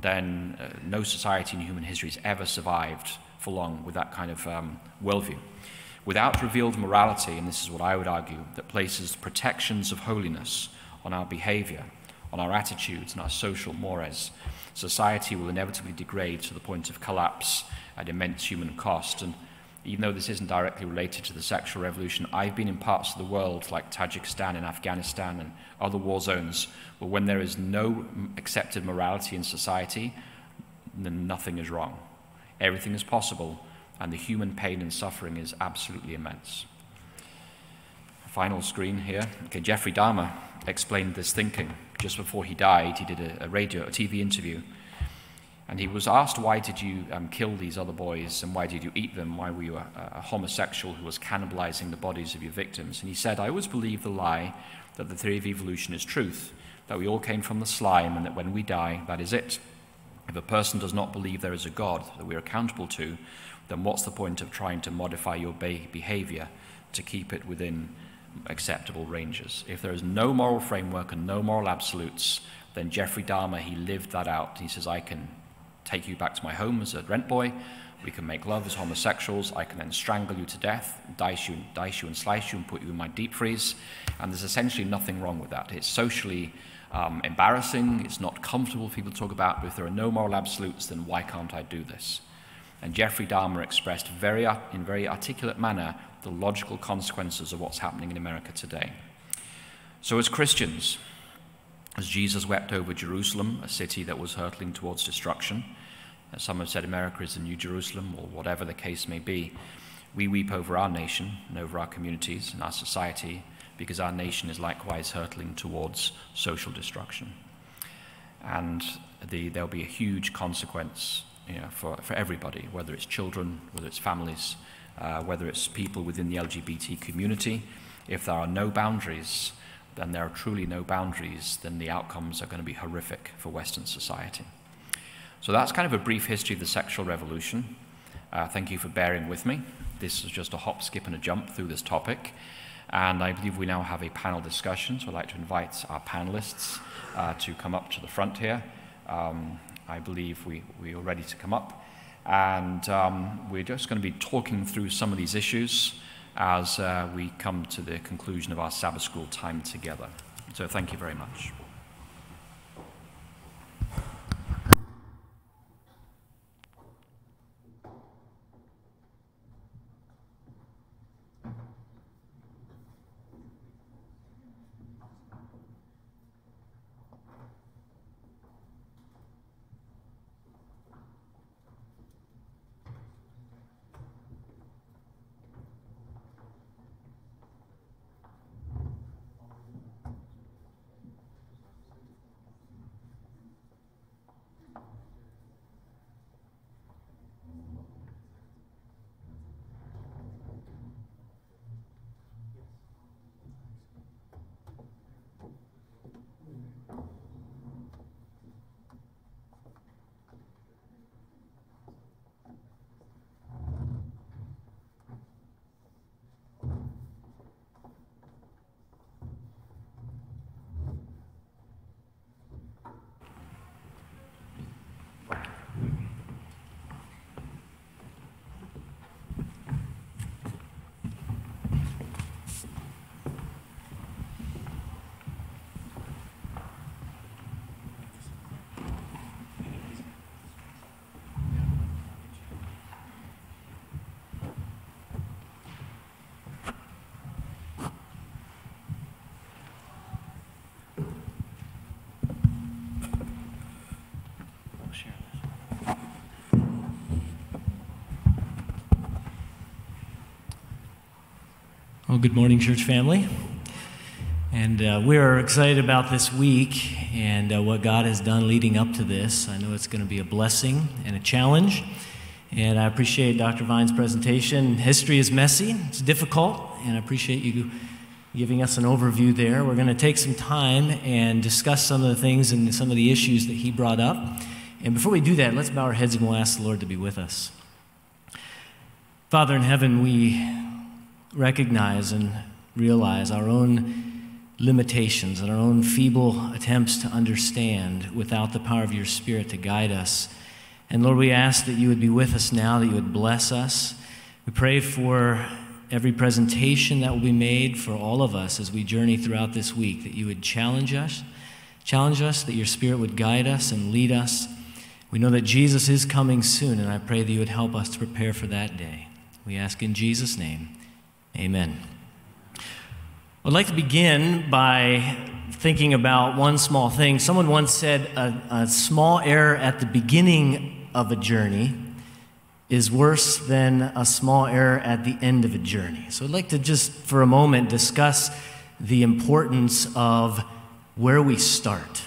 then uh, no society in human history has ever survived for long with that kind of um, worldview. Without revealed morality, and this is what I would argue, that places protections of holiness on our behavior, on our attitudes, and our social mores, society will inevitably degrade to the point of collapse at immense human cost. And even though this isn't directly related to the sexual revolution, I've been in parts of the world like Tajikistan and Afghanistan and other war zones where when there is no accepted morality in society, then nothing is wrong. Everything is possible, and the human pain and suffering is absolutely immense. Final screen here. Okay, Jeffrey Dahmer explained this thinking. Just before he died, he did a, a radio, a TV interview, and he was asked, Why did you um, kill these other boys and why did you eat them? Why were you a, a, homosexual who was cannibalizing the bodies of your victims? And he said, I always believed the lie that the theory of evolution is truth, that we all came from the slime and that when we die, that is it. If a person does not believe there is a God that we are accountable to, then what's the point of trying to modify your behavior to keep it within acceptable ranges? If there is no moral framework and no moral absolutes, then Jeffrey Dahmer, he lived that out. He says, I can take you back to my home as a rent boy. We can make love as homosexuals. I can then strangle you to death, dice you, dice you and slice you and put you in my deep freeze. And there's essentially nothing wrong with that. It's socially um, embarrassing, it's not comfortable for people to talk about, but if there are no moral absolutes, then why can't I do this? And Jeffrey Dahmer expressed very, in very articulate manner the logical consequences of what's happening in America today. So, as Christians, as Jesus wept over Jerusalem, a city that was hurtling towards destruction, as some have said America is the New Jerusalem, or whatever the case may be, we weep over our nation and over our communities and our society because our nation is likewise hurtling towards social destruction. And the, there'll be a huge consequence you know, for, for everybody, whether it's children, whether it's families, uh, whether it's people within the LGBT community. If there are no boundaries, then there are truly no boundaries, then the outcomes are going to be horrific for Western society. So that's kind of a brief history of the sexual revolution. Uh, thank you for bearing with me. This is just a hop, skip, and a jump through this topic. And I believe we now have a panel discussion, so I'd like to invite our panelists uh, to come up to the front here. Um, I believe we, we are ready to come up. And um, we're just going to be talking through some of these issues as uh, we come to the conclusion of our Sabbath school time together. So thank you very much. Well, good morning, church family. And uh, we are excited about this week and uh, what God has done leading up to this. I know it's going to be a blessing and a challenge. And I appreciate Dr. Vine's presentation. History is messy, it's difficult, and I appreciate you giving us an overview there. We're going to take some time and discuss some of the things and some of the issues that he brought up. And before we do that, let's bow our heads and we'll ask the Lord to be with us. Father in heaven, we recognize and realize our own limitations and our own feeble attempts to understand without the power of your Spirit to guide us. And Lord, we ask that you would be with us now, that you would bless us. We pray for every presentation that will be made for all of us as we journey throughout this week, that you would challenge us, challenge us, that your Spirit would guide us and lead us. We know that Jesus is coming soon, and I pray that you would help us to prepare for that day. We ask in Jesus' name. Amen. I'd like to begin by thinking about one small thing. Someone once said a, a small error at the beginning of a journey is worse than a small error at the end of a journey. So I'd like to just for a moment discuss the importance of where we start.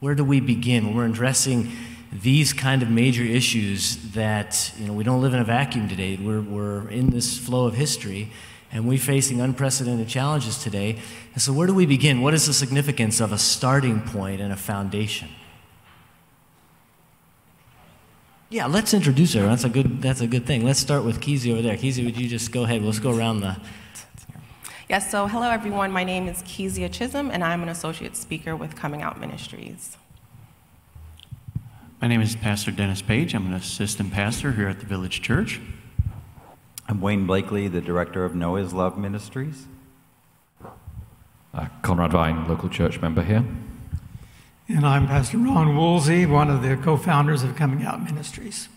Where do we begin when we're addressing these kind of major issues that, you know, we don't live in a vacuum today. We're, we're in this flow of history and we're facing unprecedented challenges today. And so, where do we begin? What is the significance of a starting point and a foundation? Yeah, let's introduce her. That's a good. That's a good thing. Let's start with Kizzy over there. Kizzy, would you just go ahead? Let's go around the. Yes. So, hello everyone. My name is Kezia Chisholm, and I'm an associate speaker with Coming Out Ministries. My name is Pastor Dennis Page. I'm an assistant pastor here at the Village Church. I'm Wayne Blakely, the director of Noah's Love Ministries. Uh, Conrad Vine, local church member here. And I'm Pastor Ron Woolsey, one of the co founders of Coming Out Ministries.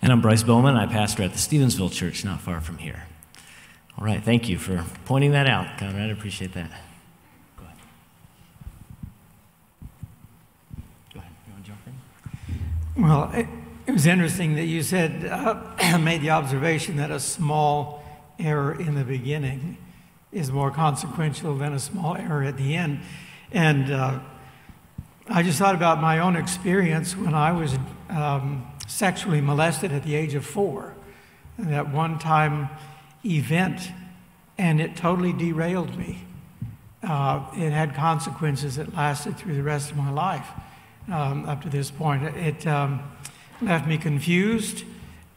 And I'm Bryce Bowman. I pastor at the Stevensville Church, not far from here. All right, thank you for pointing that out, Conrad. I appreciate that. Go ahead. Go ahead. You want to jump in? Well, it, it was interesting that you said, uh, made the observation that a small error in the beginning is more consequential than a small error at the end. And uh, I just thought about my own experience when I was um, sexually molested at the age of four. That one time event, and it totally derailed me. Uh, it had consequences that lasted through the rest of my life um, up to this point. It um, left me confused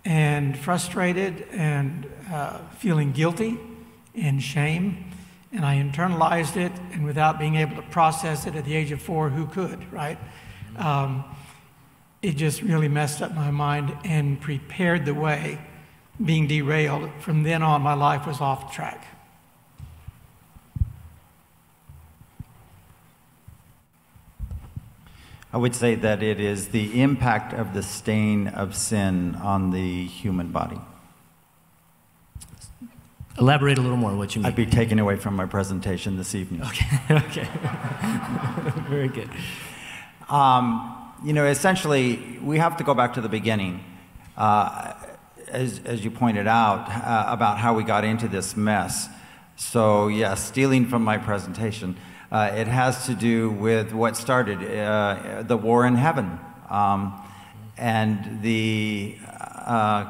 and frustrated and uh, feeling guilty and shame. And I internalized it, and without being able to process it at the age of four, who could, right? Um, it just really messed up my mind and prepared the way. Being derailed, from then on, my life was off track. I would say that it is the impact of the stain of sin on the human body. Elaborate a little more what you mean. I'd be taken away from my presentation this evening. Okay, okay. Very good. Um, you know, essentially, we have to go back to the beginning. Uh, as, as you pointed out, uh, about how we got into this mess. So, yes, yeah, stealing from my presentation. Uh, it has to do with what started uh, the war in heaven um, and the, uh,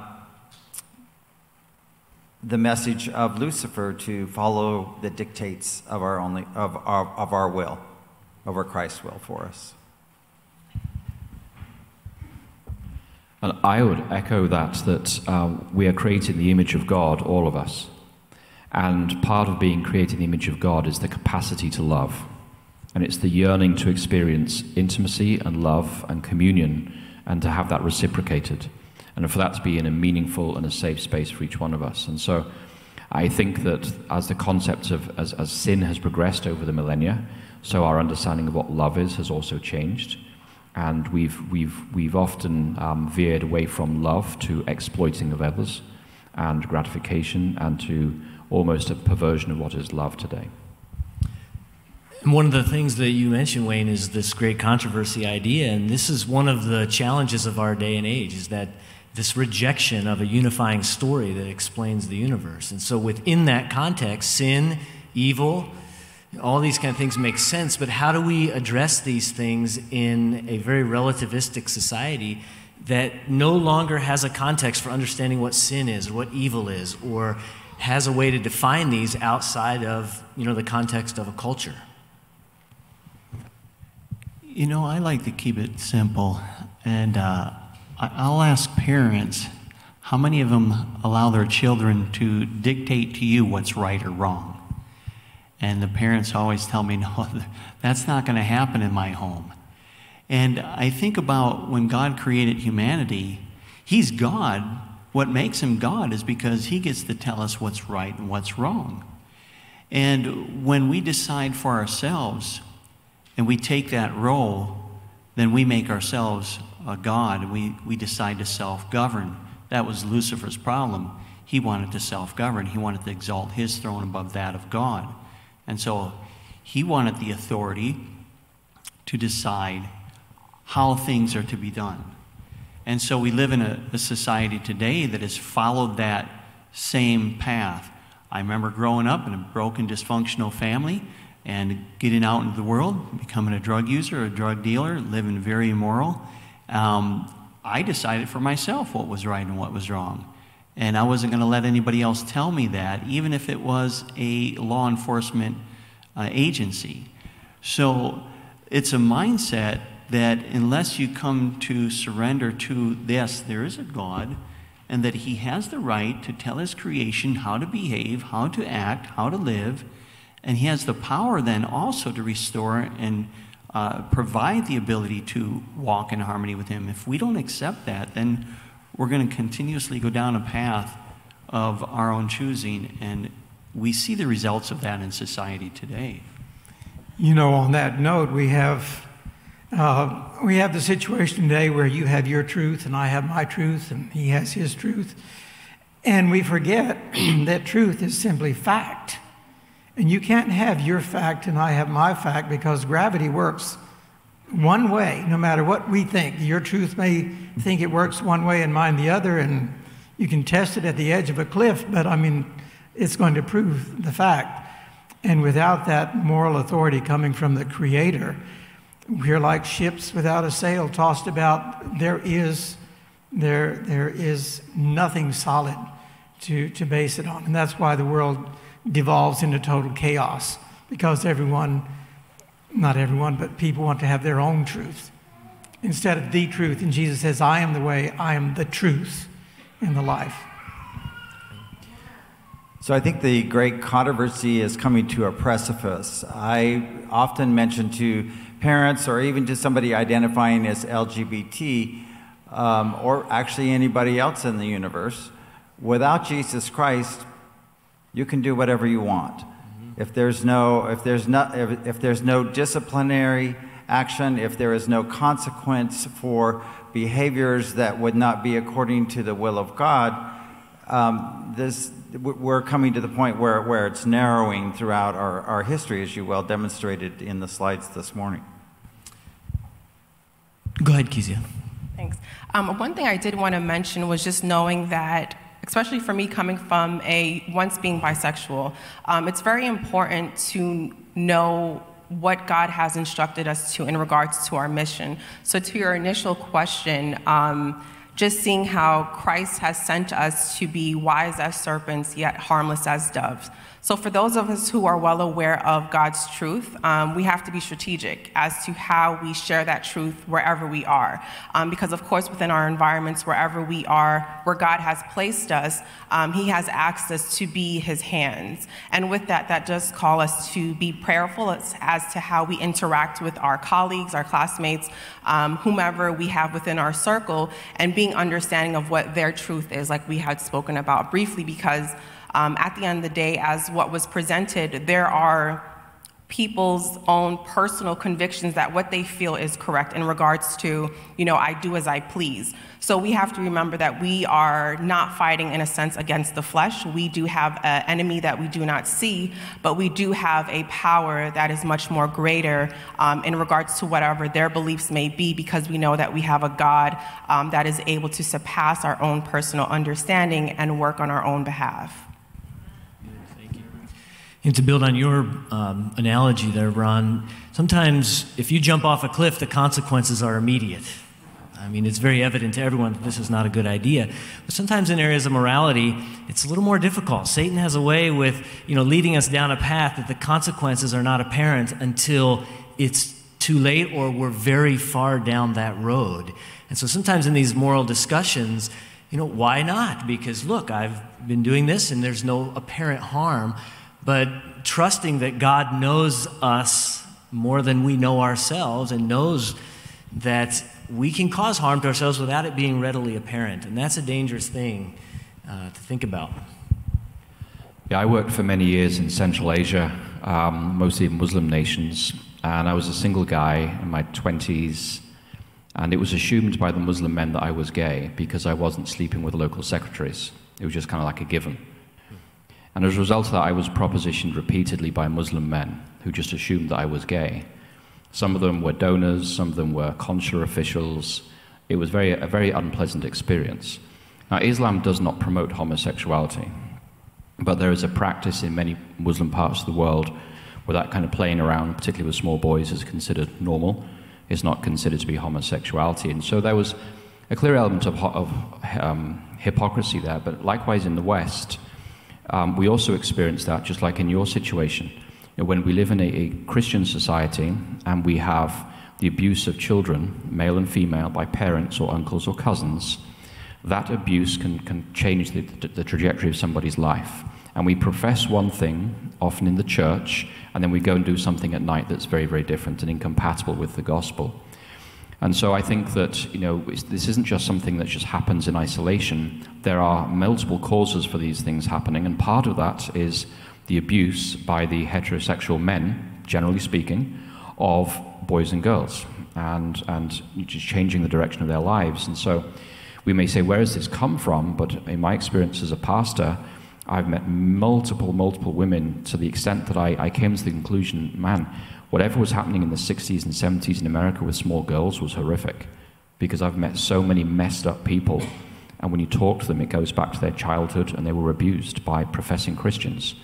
the message of Lucifer to follow the dictates of our, only, of, our, of our will, over Christ's will for us. And I would echo that, that uh, we are created in the image of God, all of us. And part of being created in the image of God is the capacity to love. And it's the yearning to experience intimacy and love and communion and to have that reciprocated. And for that to be in a meaningful and a safe space for each one of us. And so I think that as the concept of, as, as sin has progressed over the millennia, so our understanding of what love is has also changed. And we've, we've, we've often um, veered away from love to exploiting of others and gratification and to almost a perversion of what is love today. And one of the things that you mentioned, Wayne, is this great controversy idea. And this is one of the challenges of our day and age is that this rejection of a unifying story that explains the universe. And so, within that context, sin, evil, all these kind of things make sense. But how do we address these things in a very relativistic society that no longer has a context for understanding what sin is or what evil is or has a way to define these outside of you know the context of a culture. You know i like to keep it simple and uh, i'll ask parents how many of them allow their children to dictate to you what's right or wrong? And the parents always tell me no that's not going to happen in my home. And i think about when god created humanity he's god what makes him God is because he gets to tell us what's right and what's wrong. And when we decide for ourselves and we take that role, then we make ourselves a God. We, we decide to self govern. That was Lucifer's problem. he wanted to self govern. He wanted to exalt his throne above that of God. And so he wanted the authority to decide how things are to be done. And so we live in a, a, society today that has followed that same path. I remember growing up in a broken, dysfunctional family and getting out into the world, becoming a drug user, a drug dealer, living very immoral. Um, I decided for myself what was right and what was wrong. And I wasn't going to let anybody else tell me that, even if it was a law enforcement uh, agency. So it's a mindset that unless you come to surrender to this, there is a God, and that He has the right to tell His creation how to behave, how to act, how to live, and He has the power then also to restore and uh, provide the ability to walk in harmony with Him. If we don't accept that, then we're going to continuously go down a path of our own choosing, and we see the results of that in society today. You know, on that note, we have uh, we have the situation today where you have your truth and I have my truth and he has his truth. And we forget that truth is simply fact. And you can't have your fact and I have my fact because gravity works one way, no matter what we think. Your truth may think it works one way and mine the other, and you can test it at the edge of a cliff, but I mean, it's going to prove the fact. And without that moral authority coming from the Creator, we're like ships without a sail, tossed about. There is, there, there is nothing solid to, to base it on. And that's why the world devolves into total chaos, because everyone, not everyone, but people want to have their own truth instead of the truth. And Jesus says, I am the way, I am the truth, and the life. So I think the great controversy is coming to a precipice. I often mention to parents or even to somebody identifying as LGBT um, or actually anybody else in the universe, without Jesus Christ, you can do whatever you want. Mm-hmm. If there's no, if there's not, if, if there's no disciplinary action, if there is no consequence for behaviors that would not be according to the will of God, um, this, we're coming to the point where, where it's narrowing throughout our, our history, as you well demonstrated in the slides this morning. Go ahead, Kezia. Thanks. Um, one thing I did want to mention was just knowing that, especially for me coming from a once being bisexual, um, it's very important to know what God has instructed us to in regards to our mission. So, to your initial question, um, just seeing how Christ has sent us to be wise as serpents, yet harmless as doves. So, for those of us who are well aware of God's truth, um, we have to be strategic as to how we share that truth wherever we are. Um, because, of course, within our environments, wherever we are, where God has placed us, um, He has asked us to be His hands. And with that, that does call us to be prayerful as, as to how we interact with our colleagues, our classmates, um, whomever we have within our circle, and being understanding of what their truth is, like we had spoken about briefly, because um, at the end of the day, as what was presented, there are people's own personal convictions that what they feel is correct in regards to, you know, I do as I please. So we have to remember that we are not fighting, in a sense, against the flesh. We do have an enemy that we do not see, but we do have a power that is much more greater um, in regards to whatever their beliefs may be, because we know that we have a God um, that is able to surpass our own personal understanding and work on our own behalf. And to build on your um, analogy there, Ron, sometimes if you jump off a cliff, the consequences are immediate. I mean, it's very evident to everyone that this is not a good idea. But sometimes in areas of morality, it's a little more difficult. Satan has a way with, you know, leading us down a path that the consequences are not apparent until it's too late or we're very far down that road. And so sometimes in these moral discussions, you know, why not? Because look, I've been doing this and there's no apparent harm but trusting that God knows us more than we know ourselves and knows that we can cause harm to ourselves without it being readily apparent. And that's a dangerous thing uh, to think about. Yeah, I worked for many years in Central Asia, um, mostly in Muslim nations, and I was a single guy in my 20s. And it was assumed by the Muslim men that I was gay because I wasn't sleeping with local secretaries It was just kind of like a given. And as a result of that, I was propositioned repeatedly by Muslim men who just assumed that I was gay. Some of them were donors, some of them were consular officials. It was very, a very unpleasant experience. Now, Islam does not promote homosexuality, but there is a practice in many Muslim parts of the world where that kind of playing around, particularly with small boys, is considered normal. It's not considered to be homosexuality. And so there was a clear element of, of um, hypocrisy there. But likewise in the West, um, we also experience that, just like in your situation. You know, when we live in a, a Christian society and we have the abuse of children, male and female, by parents or uncles or cousins, that abuse can, can change the, the trajectory of somebody's life. And we profess one thing, often in the church, and then we go and do something at night that's very, very different and incompatible with the gospel. And so I think that you know this isn't just something that just happens in isolation. There are multiple causes for these things happening, and part of that is the abuse by the heterosexual men, generally speaking, of boys and girls, and and just changing the direction of their lives. And so we may say, where has this come from? But in my experience as a pastor, I've met multiple, multiple women to the extent that I, I came to the conclusion, man, whatever was happening in the 60s and 70s in America with small girls was horrific because I've met so many messed up people. And when you talk to them, it goes back to their childhood and they were abused by professing Christians.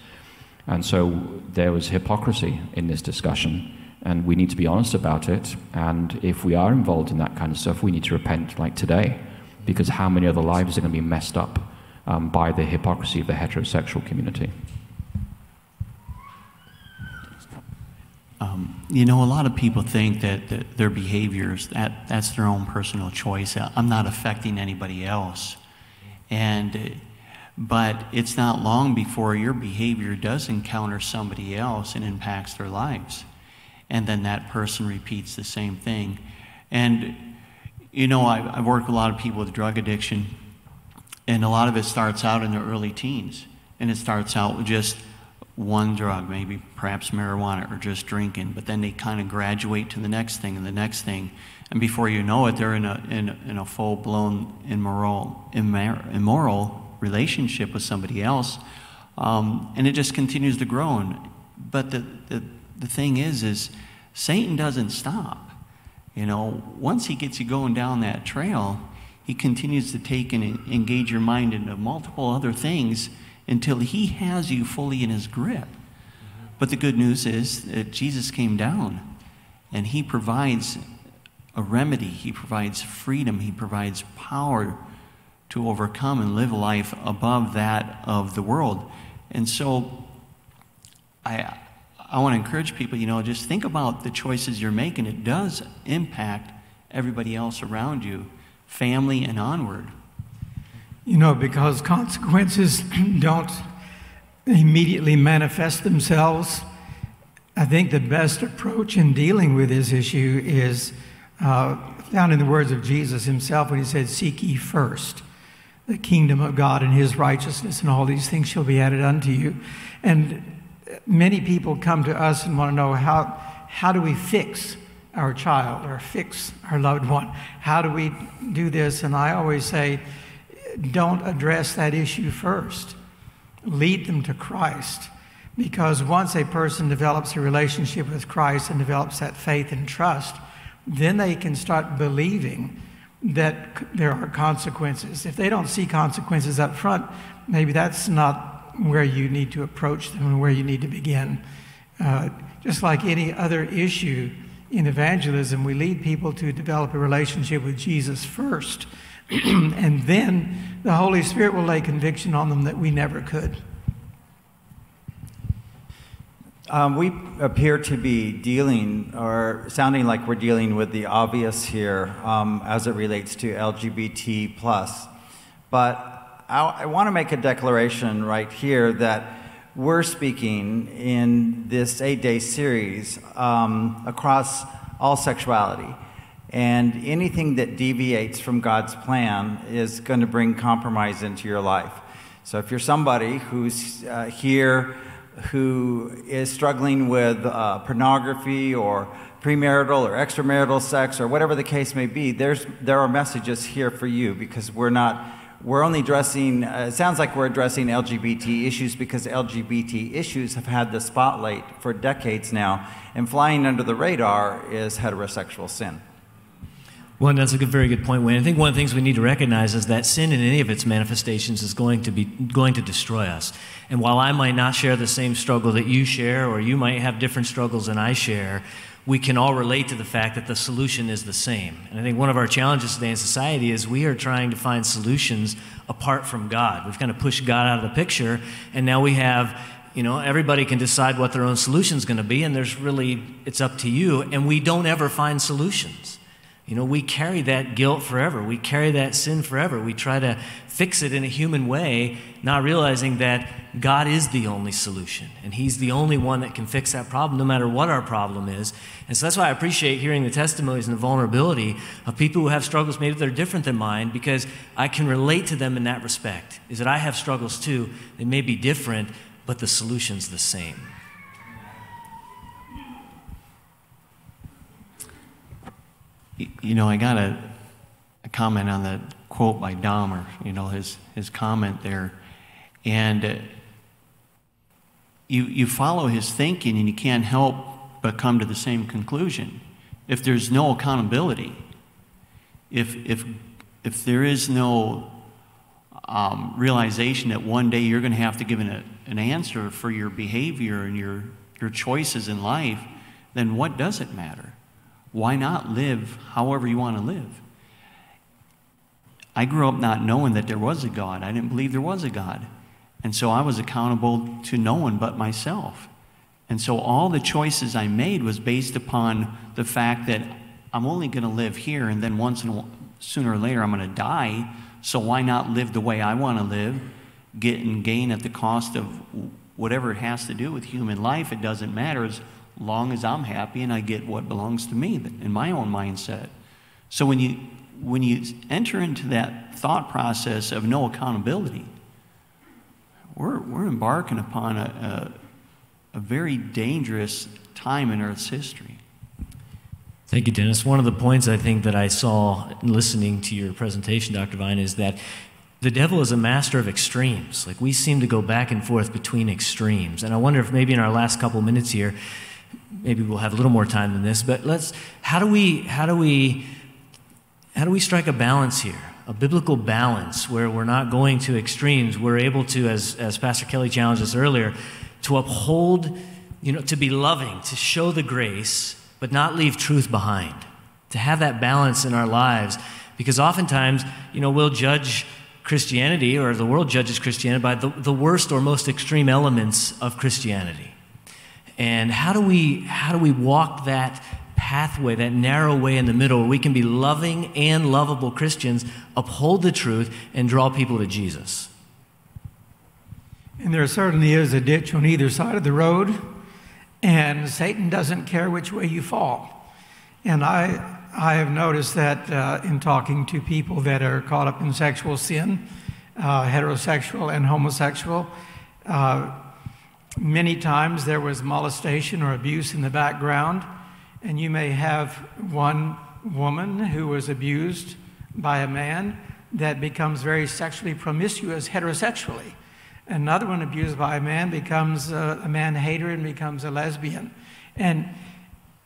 And so there was hypocrisy in this discussion, and we need to be honest about it. And if we are involved in that kind of stuff, we need to repent like today, because how many other lives are going to be messed up um, by the hypocrisy of the heterosexual community? Um, you know, a lot of people think that, that their behaviors, that, that's their own personal choice. I'm not affecting anybody else. And, but it's not long before your behavior does encounter somebody else and impacts their lives. And then that person repeats the same thing. And, you know, I've, I've worked with a lot of people with drug addiction, and a lot of it starts out in their early teens. And it starts out with just one drug, maybe perhaps marijuana or just drinking, but then they kind of graduate to the next thing and the next thing. And before you know it, they're in a, in, in a full blown immoral, immoral relationship with somebody else. Um, and it just continues to grow. And, but the, the, the thing is, is Satan doesn't stop. You know, once he gets you going down that trail, he continues to take and engage your mind into multiple other things until he has you fully in his grip. But the good news is that Jesus came down and he provides a remedy, he provides freedom, he provides power to overcome and live a life above that of the world. And so I, I want to encourage people, you know, just think about the choices you're making. It does impact everybody else around you, family and onward. You know, because consequences don't immediately manifest themselves, I think the best approach in dealing with this issue is uh, found in the words of Jesus himself when he said, Seek ye first the kingdom of God and his righteousness, and all these things shall be added unto you. And many people come to us and want to know how, how do we fix our child or fix our loved one? How do we do this? And I always say, don't address that issue first. Lead them to Christ. Because once a person develops a relationship with Christ and develops that faith and trust, then they can start believing that there are consequences. If they don't see consequences up front, maybe that's not where you need to approach them and where you need to begin. Uh, just like any other issue in evangelism, we lead people to develop a relationship with Jesus first and then the Holy Spirit will lay conviction on them that we never could. Um, we appear to be dealing or sounding like we're dealing with the obvious here um, as it relates to LGBT plus, but I, I want to make a declaration right here that we're speaking in this eight-day series um, across all sexuality. And anything that deviates from God's plan is going to bring compromise into your life. So if you're somebody who's uh, here who is struggling with uh, pornography or premarital or extramarital sex or whatever the case may be, there's, there are messages here for you because we're not we're only addressing, uh, it sounds like we're addressing LGBT issues because LGBT issues have had the spotlight for decades now, and flying under the radar is heterosexual sin. Well, that's a good, very good point, Wayne. I think one of the things we need to recognize is that sin in any of its manifestations is going to be going to destroy us. And while I might not share the same struggle that you share, or you might have different struggles than I share, we can all relate to the fact that the solution is the same. And I think one of our challenges today in society is we are trying to find solutions apart from God. We've kind of pushed God out of the picture, and now we have, you know, everybody can decide what their own solution is going to be, and there's really, it's up to you, and we don't ever find solutions. You know, we carry that guilt forever. We carry that sin forever. We try to fix it in a human way, not realizing that God is the only solution. And He's the only one that can fix that problem, no matter what our problem is. And so that's why I appreciate hearing the testimonies and the vulnerability of people who have struggles maybe they're different than mine, because I can relate to them in that respect. Is that I have struggles too. They may be different, but the solution's the same. You know, I got a, a comment on the quote by Dahmer, you know, his, his comment there. And uh, you, you follow his thinking and you can't help but come to the same conclusion. If there's no accountability, if, if, if there is no um, realization that one day you're going to have to give an, an answer for your behavior and your, your choices in life, then what does it matter? Why not live however you want to live? I grew up not knowing that there was a God. I didn't believe there was a God. And so I was accountable to no one but myself. And so all the choices I made was based upon the fact that I'm only going to live here and then once in a, sooner or later I'm going to die. So why not live the way I want to live, get and gain at the cost of whatever it has to do with human life? It doesn't matter. As long as I'm happy and I get what belongs to me in my own mindset. So when you when you enter into that thought process of no accountability, we're, we're embarking upon a, a, a very dangerous time in Earth's history. Thank you, Dennis. One of the points I think that I saw listening to your presentation, Dr. Vine, is that the devil is a master of extremes. Like we seem to go back and forth between extremes. And I wonder if maybe in our last couple minutes here, maybe we'll have a little more time than this, but let's, how do we, how do we, how do we strike a balance here? A biblical balance where we're not going to extremes. We're able to, as, as Pastor Kelly challenged us earlier, to uphold, you know, to be loving, to show the grace, but not leave truth behind. To have that balance in our lives. Because oftentimes, you know, we'll judge Christianity, or the world judges Christianity, by the, the worst or most extreme elements of Christianity. And how do we how do we walk that pathway, that narrow way in the middle where we can be loving and lovable Christians, uphold the truth, and draw people to Jesus? And there certainly is a ditch on either side of the road, and Satan doesn't care which way you fall. And I, I have noticed that uh, in talking to people that are caught up in sexual sin, uh, heterosexual and homosexual, uh, Many times there was molestation or abuse in the background, and you may have one woman who was abused by a man that becomes very sexually promiscuous heterosexually. Another one abused by a man becomes a, a man hater and becomes a lesbian. And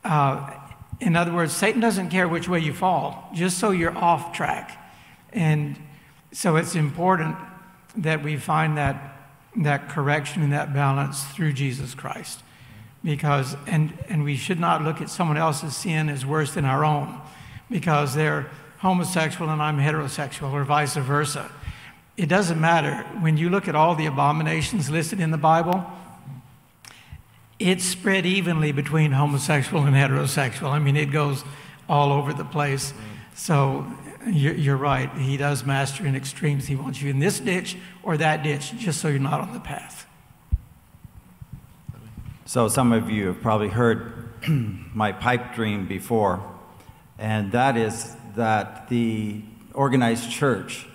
uh, in other words, Satan doesn't care which way you fall, just so you're off track. And so it's important that we find that that correction and that balance through Jesus Christ. Because, and, and we should not look at someone else's sin as worse than our own because they're homosexual and I'm heterosexual or vice versa. It doesn't matter. When you look at all the abominations listed in the Bible, it's spread evenly between homosexual and heterosexual. I mean, it goes all over the place. So you're right. He does master in extremes. He wants you in this ditch or that ditch just so you're not on the path. So, some of you have probably heard my pipe dream before, and that is that the organized church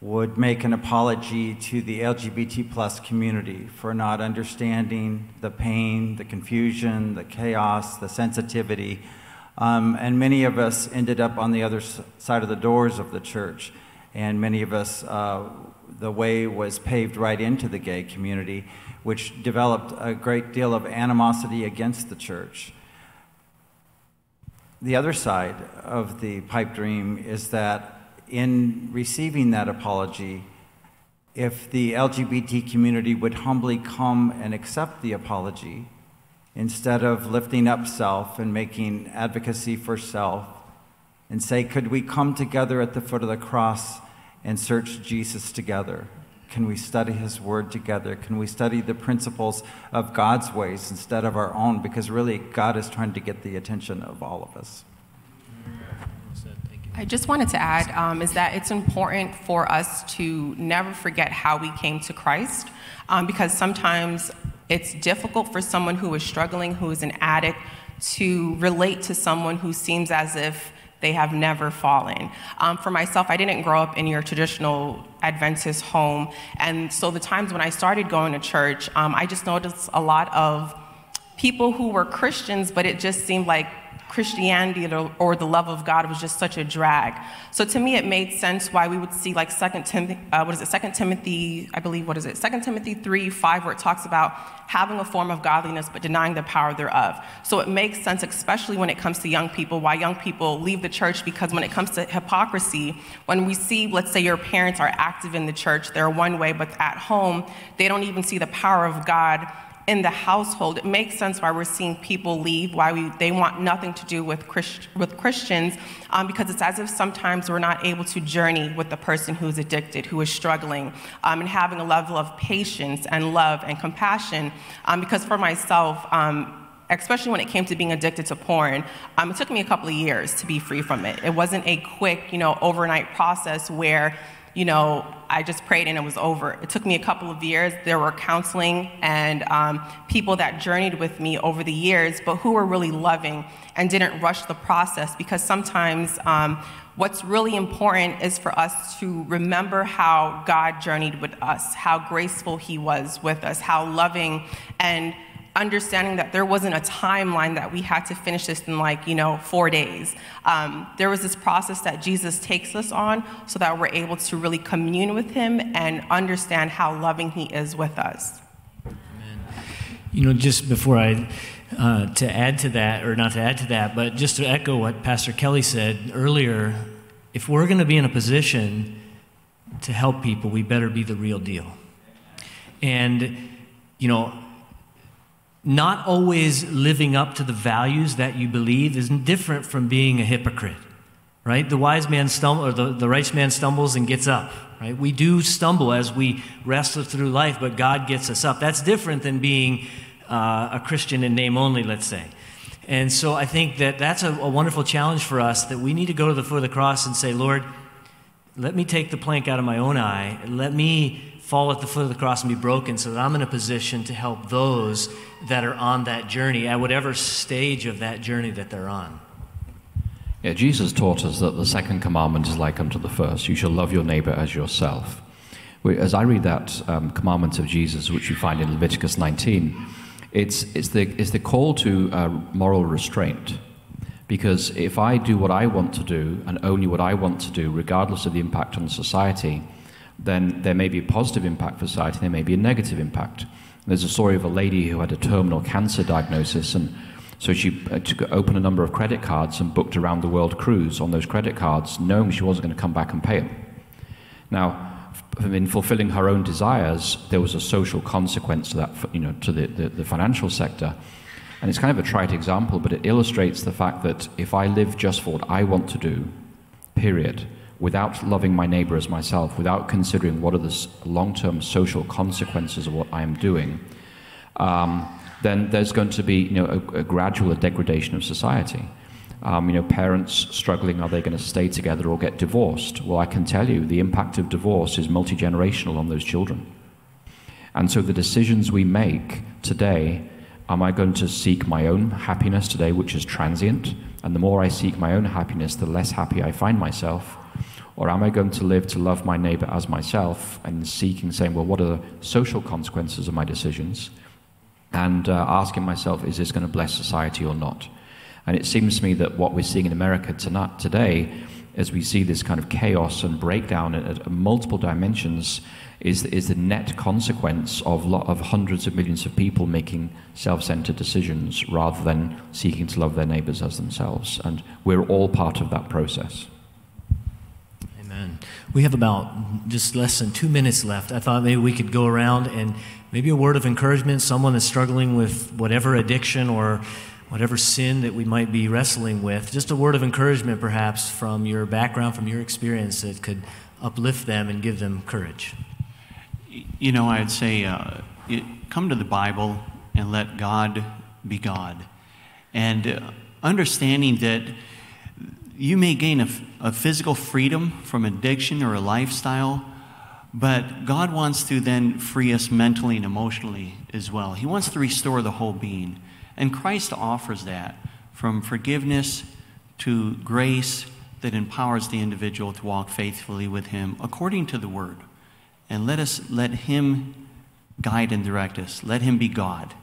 would make an apology to the LGBT plus community for not understanding the pain, the confusion, the chaos, the sensitivity um, and many of us ended up on the other side of the doors of the church. and many of us, uh, the way was paved right into the gay community, which developed a great deal of animosity against the church. The other side of the pipe dream is that in receiving that apology, if the LGBT community would humbly come and accept the apology, instead of lifting up self and making advocacy for self, and say, Could we come together at the foot of the cross and search Jesus together? Can we study his word together? Can we study the principles of God's ways instead of our own? Because really, God is trying to get the attention of all of us. I just wanted to add um, is that it's important for us to never forget how we came to Christ um, because sometimes it's difficult for someone who is struggling, who is an addict, to relate to someone who seems as if they have never fallen. Um, for myself, I didn't grow up in your traditional Adventist home, and so the times when I started going to church, um, I just noticed a lot of people who were Christians, but it just seemed like Christianity or the love of God was just such a drag. So to me, it made sense why we would see like Second Timothy, uh, what is it, Second Timothy, I believe, what is it, Second Timothy 3, 5, where it talks about having a form of godliness but denying the power thereof. So it makes sense, especially when it comes to young people, why young people leave the church because when it comes to hypocrisy, when we see, let's say your parents are active in the church, they're one way, but at home, they don't even see the power of God in the household, it makes sense why we're seeing people leave, why we, they want nothing to do with, Christ, with Christians, um, because it's as if sometimes we're not able to journey with the person who's addicted, who is struggling, um, and having a level of patience and love and compassion. Um, because for myself, um, especially when it came to being addicted to porn, um, it took me a couple of years to be free from it. It wasn't a quick, you know, overnight process where you know, I just prayed and it was over. It took me a couple of years. There were counseling and um, people that journeyed with me over the years, but who were really loving and didn't rush the process because sometimes um, what's really important is for us to remember how God journeyed with us, how graceful He was with us, how loving and understanding that there wasn't a timeline that we had to finish this in like you know four days. Um, there was this process that jesus takes us on so that we're able to really commune with him and understand how loving he is with us. Amen. you know just before i uh, to add to that or not to add to that but just to echo what pastor kelly said earlier if we're going to be in a position to help people we better be the real deal. And you know not always living up to the values that you believe is different from being a hypocrite, right? The wise man stumbles, or the, the righteous man stumbles and gets up, right? We do stumble as we wrestle through life, but God gets us up. That's different than being uh, a Christian in name only, let's say. And so I think that that's a, a wonderful challenge for us that we need to go to the foot of the cross and say, Lord, let me take the plank out of my own eye. Let me fall at the foot of the cross and be broken so that I'm in a position to help those that are on that journey at whatever stage of that journey that they're on. Yeah, Jesus taught us that the second commandment is like unto the first you shall love your neighbor as yourself. As I read that um, commandment of Jesus, which you find in Leviticus 19, it's, it's, the, it's the call to uh, moral restraint. Because if I do what I want to do and only what I want to do, regardless of the impact on society, then there may be a positive impact for society, there may be a negative impact. There's a story of a lady who had a terminal cancer diagnosis, and so she uh, opened a number of credit cards and booked around the world cruise on those credit cards, knowing she wasn't going to come back and pay them. Now, in fulfilling her own desires, there was a social consequence to that, you know, to the, the, the financial sector. And it's kind of a trite example, but it illustrates the fact that if I live just for what I want to do, period, without loving my neighbor as myself, without considering what are the long term social consequences of what I am doing, um, then there's going to be you know, a, a gradual degradation of society. Um, you know, parents struggling, are they going to stay together or get divorced? Well, I can tell you the impact of divorce is multi generational on those children. And so the decisions we make today am I going to seek my own happiness today, which is transient? And the more I seek my own happiness, the less happy I find myself. Or am I going to live to love my neighbor as myself and seeking, saying, well, what are the social consequences of my decisions? And uh, asking myself, is this going to bless society or not? And it seems to me that what we're seeing in America tonight, today as we see this kind of chaos and breakdown at, at multiple dimensions, is, is the net consequence of, of hundreds of millions of people making self centered decisions rather than seeking to love their neighbors as themselves. And we're all part of that process. Amen. We have about just less than two minutes left. I thought maybe we could go around and maybe a word of encouragement. Someone that's struggling with whatever addiction or whatever sin that we might be wrestling with. Just a word of encouragement, perhaps, from your background, from your experience, that could uplift them and give them courage. You know, I'd say uh, it, come to the Bible and let God be God. And uh, understanding that you may gain a, a physical freedom from addiction or a lifestyle, but God wants to then free us mentally and emotionally as well. He wants to restore the whole being. And Christ offers that from forgiveness to grace that empowers the individual to walk faithfully with Him according to the Word. And let us let Him guide and direct us. Let Him be God.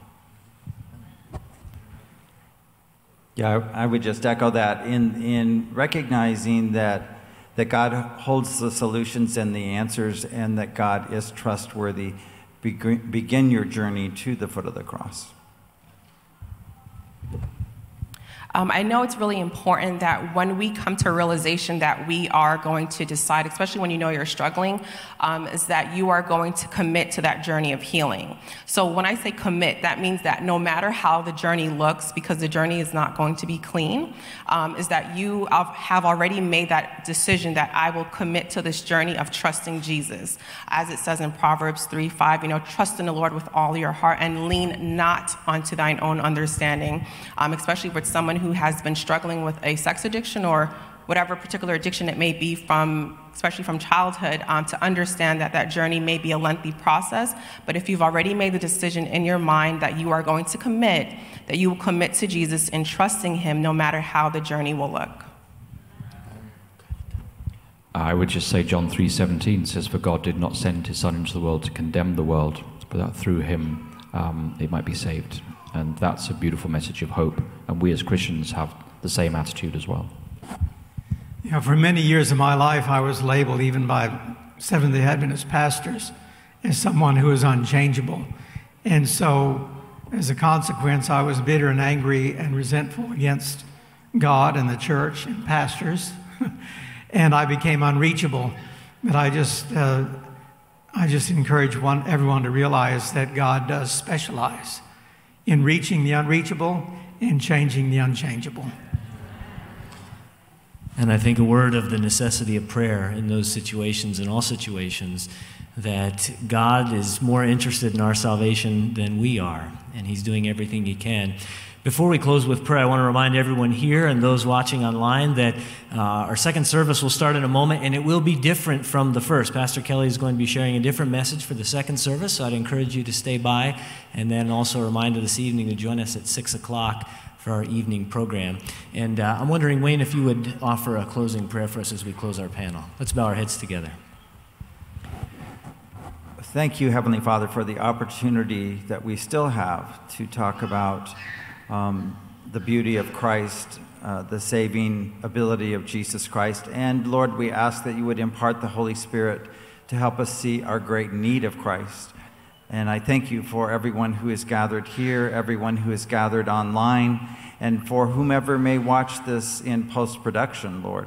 Yeah, I would just echo that in, in recognizing that, that God holds the solutions and the answers and that God is trustworthy. Begin, begin your journey to the foot of the cross. Um, I know it's really important that when we come to a realization that we are going to decide, especially when you know you're struggling, um, is that you are going to commit to that journey of healing. So when I say commit, that means that no matter how the journey looks, because the journey is not going to be clean, um, is that you have already made that decision that I will commit to this journey of trusting Jesus. As it says in Proverbs 3 5, you know, trust in the Lord with all your heart and lean not onto thine own understanding, um, especially with someone who has been struggling with a sex addiction or whatever particular addiction it may be from especially from childhood um, to understand that that journey may be a lengthy process. But if you've already made the decision in your mind that you are going to commit that you will commit to jesus in trusting him no matter how the journey will look. I would just say john 3.17 says for god did not send his son into the world to condemn the world but that through him um, it might be saved and that's a beautiful message of hope. And we as Christians have the same attitude as well. You know, for many years of my life, I was labeled, even by Seventh day Adventist pastors, as someone who is unchangeable. And so, as a consequence, I was bitter and angry and resentful against God and the church and pastors. and I became unreachable. But I just, uh, I just encourage one, everyone to realize that God does specialize in reaching the unreachable and changing the unchangeable. And I think a word of the necessity of prayer in those situations, in all situations, that God is more interested in our salvation than we are, and He's doing everything He can. Before we close with prayer, I want to remind everyone here and those watching online that uh, our second service will start in a moment and it will be different from the first. Pastor Kelly is going to be sharing a different message for the second service, so I'd encourage you to stay by. And then also a reminder this evening to join us at 6 o'clock for our evening program. And uh, I'm wondering, Wayne, if you would offer a closing prayer for us as we close our panel. Let's bow our heads together. Thank you, Heavenly Father, for the opportunity that we still have to talk about um, the beauty of Christ, uh, the saving ability of Jesus Christ. And Lord, we ask that you would impart the Holy Spirit to help us see our great need of Christ. And I thank you for everyone who is gathered here, everyone who is gathered online, and for whomever may watch this in post production, Lord.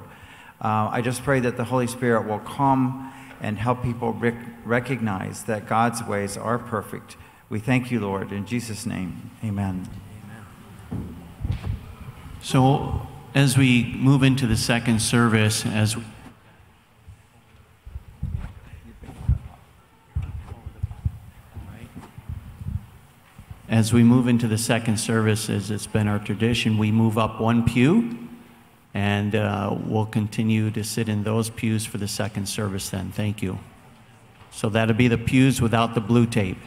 Uh, I just pray that the Holy Spirit will come and help people rec- recognize that God's ways are perfect. We thank you, Lord. In Jesus' name, amen. So, as we move into the second service, as As we move into the second service, as it's been our tradition, we move up one pew and uh, we'll continue to sit in those pews for the second service then. Thank you. So that'll be the pews without the blue tape.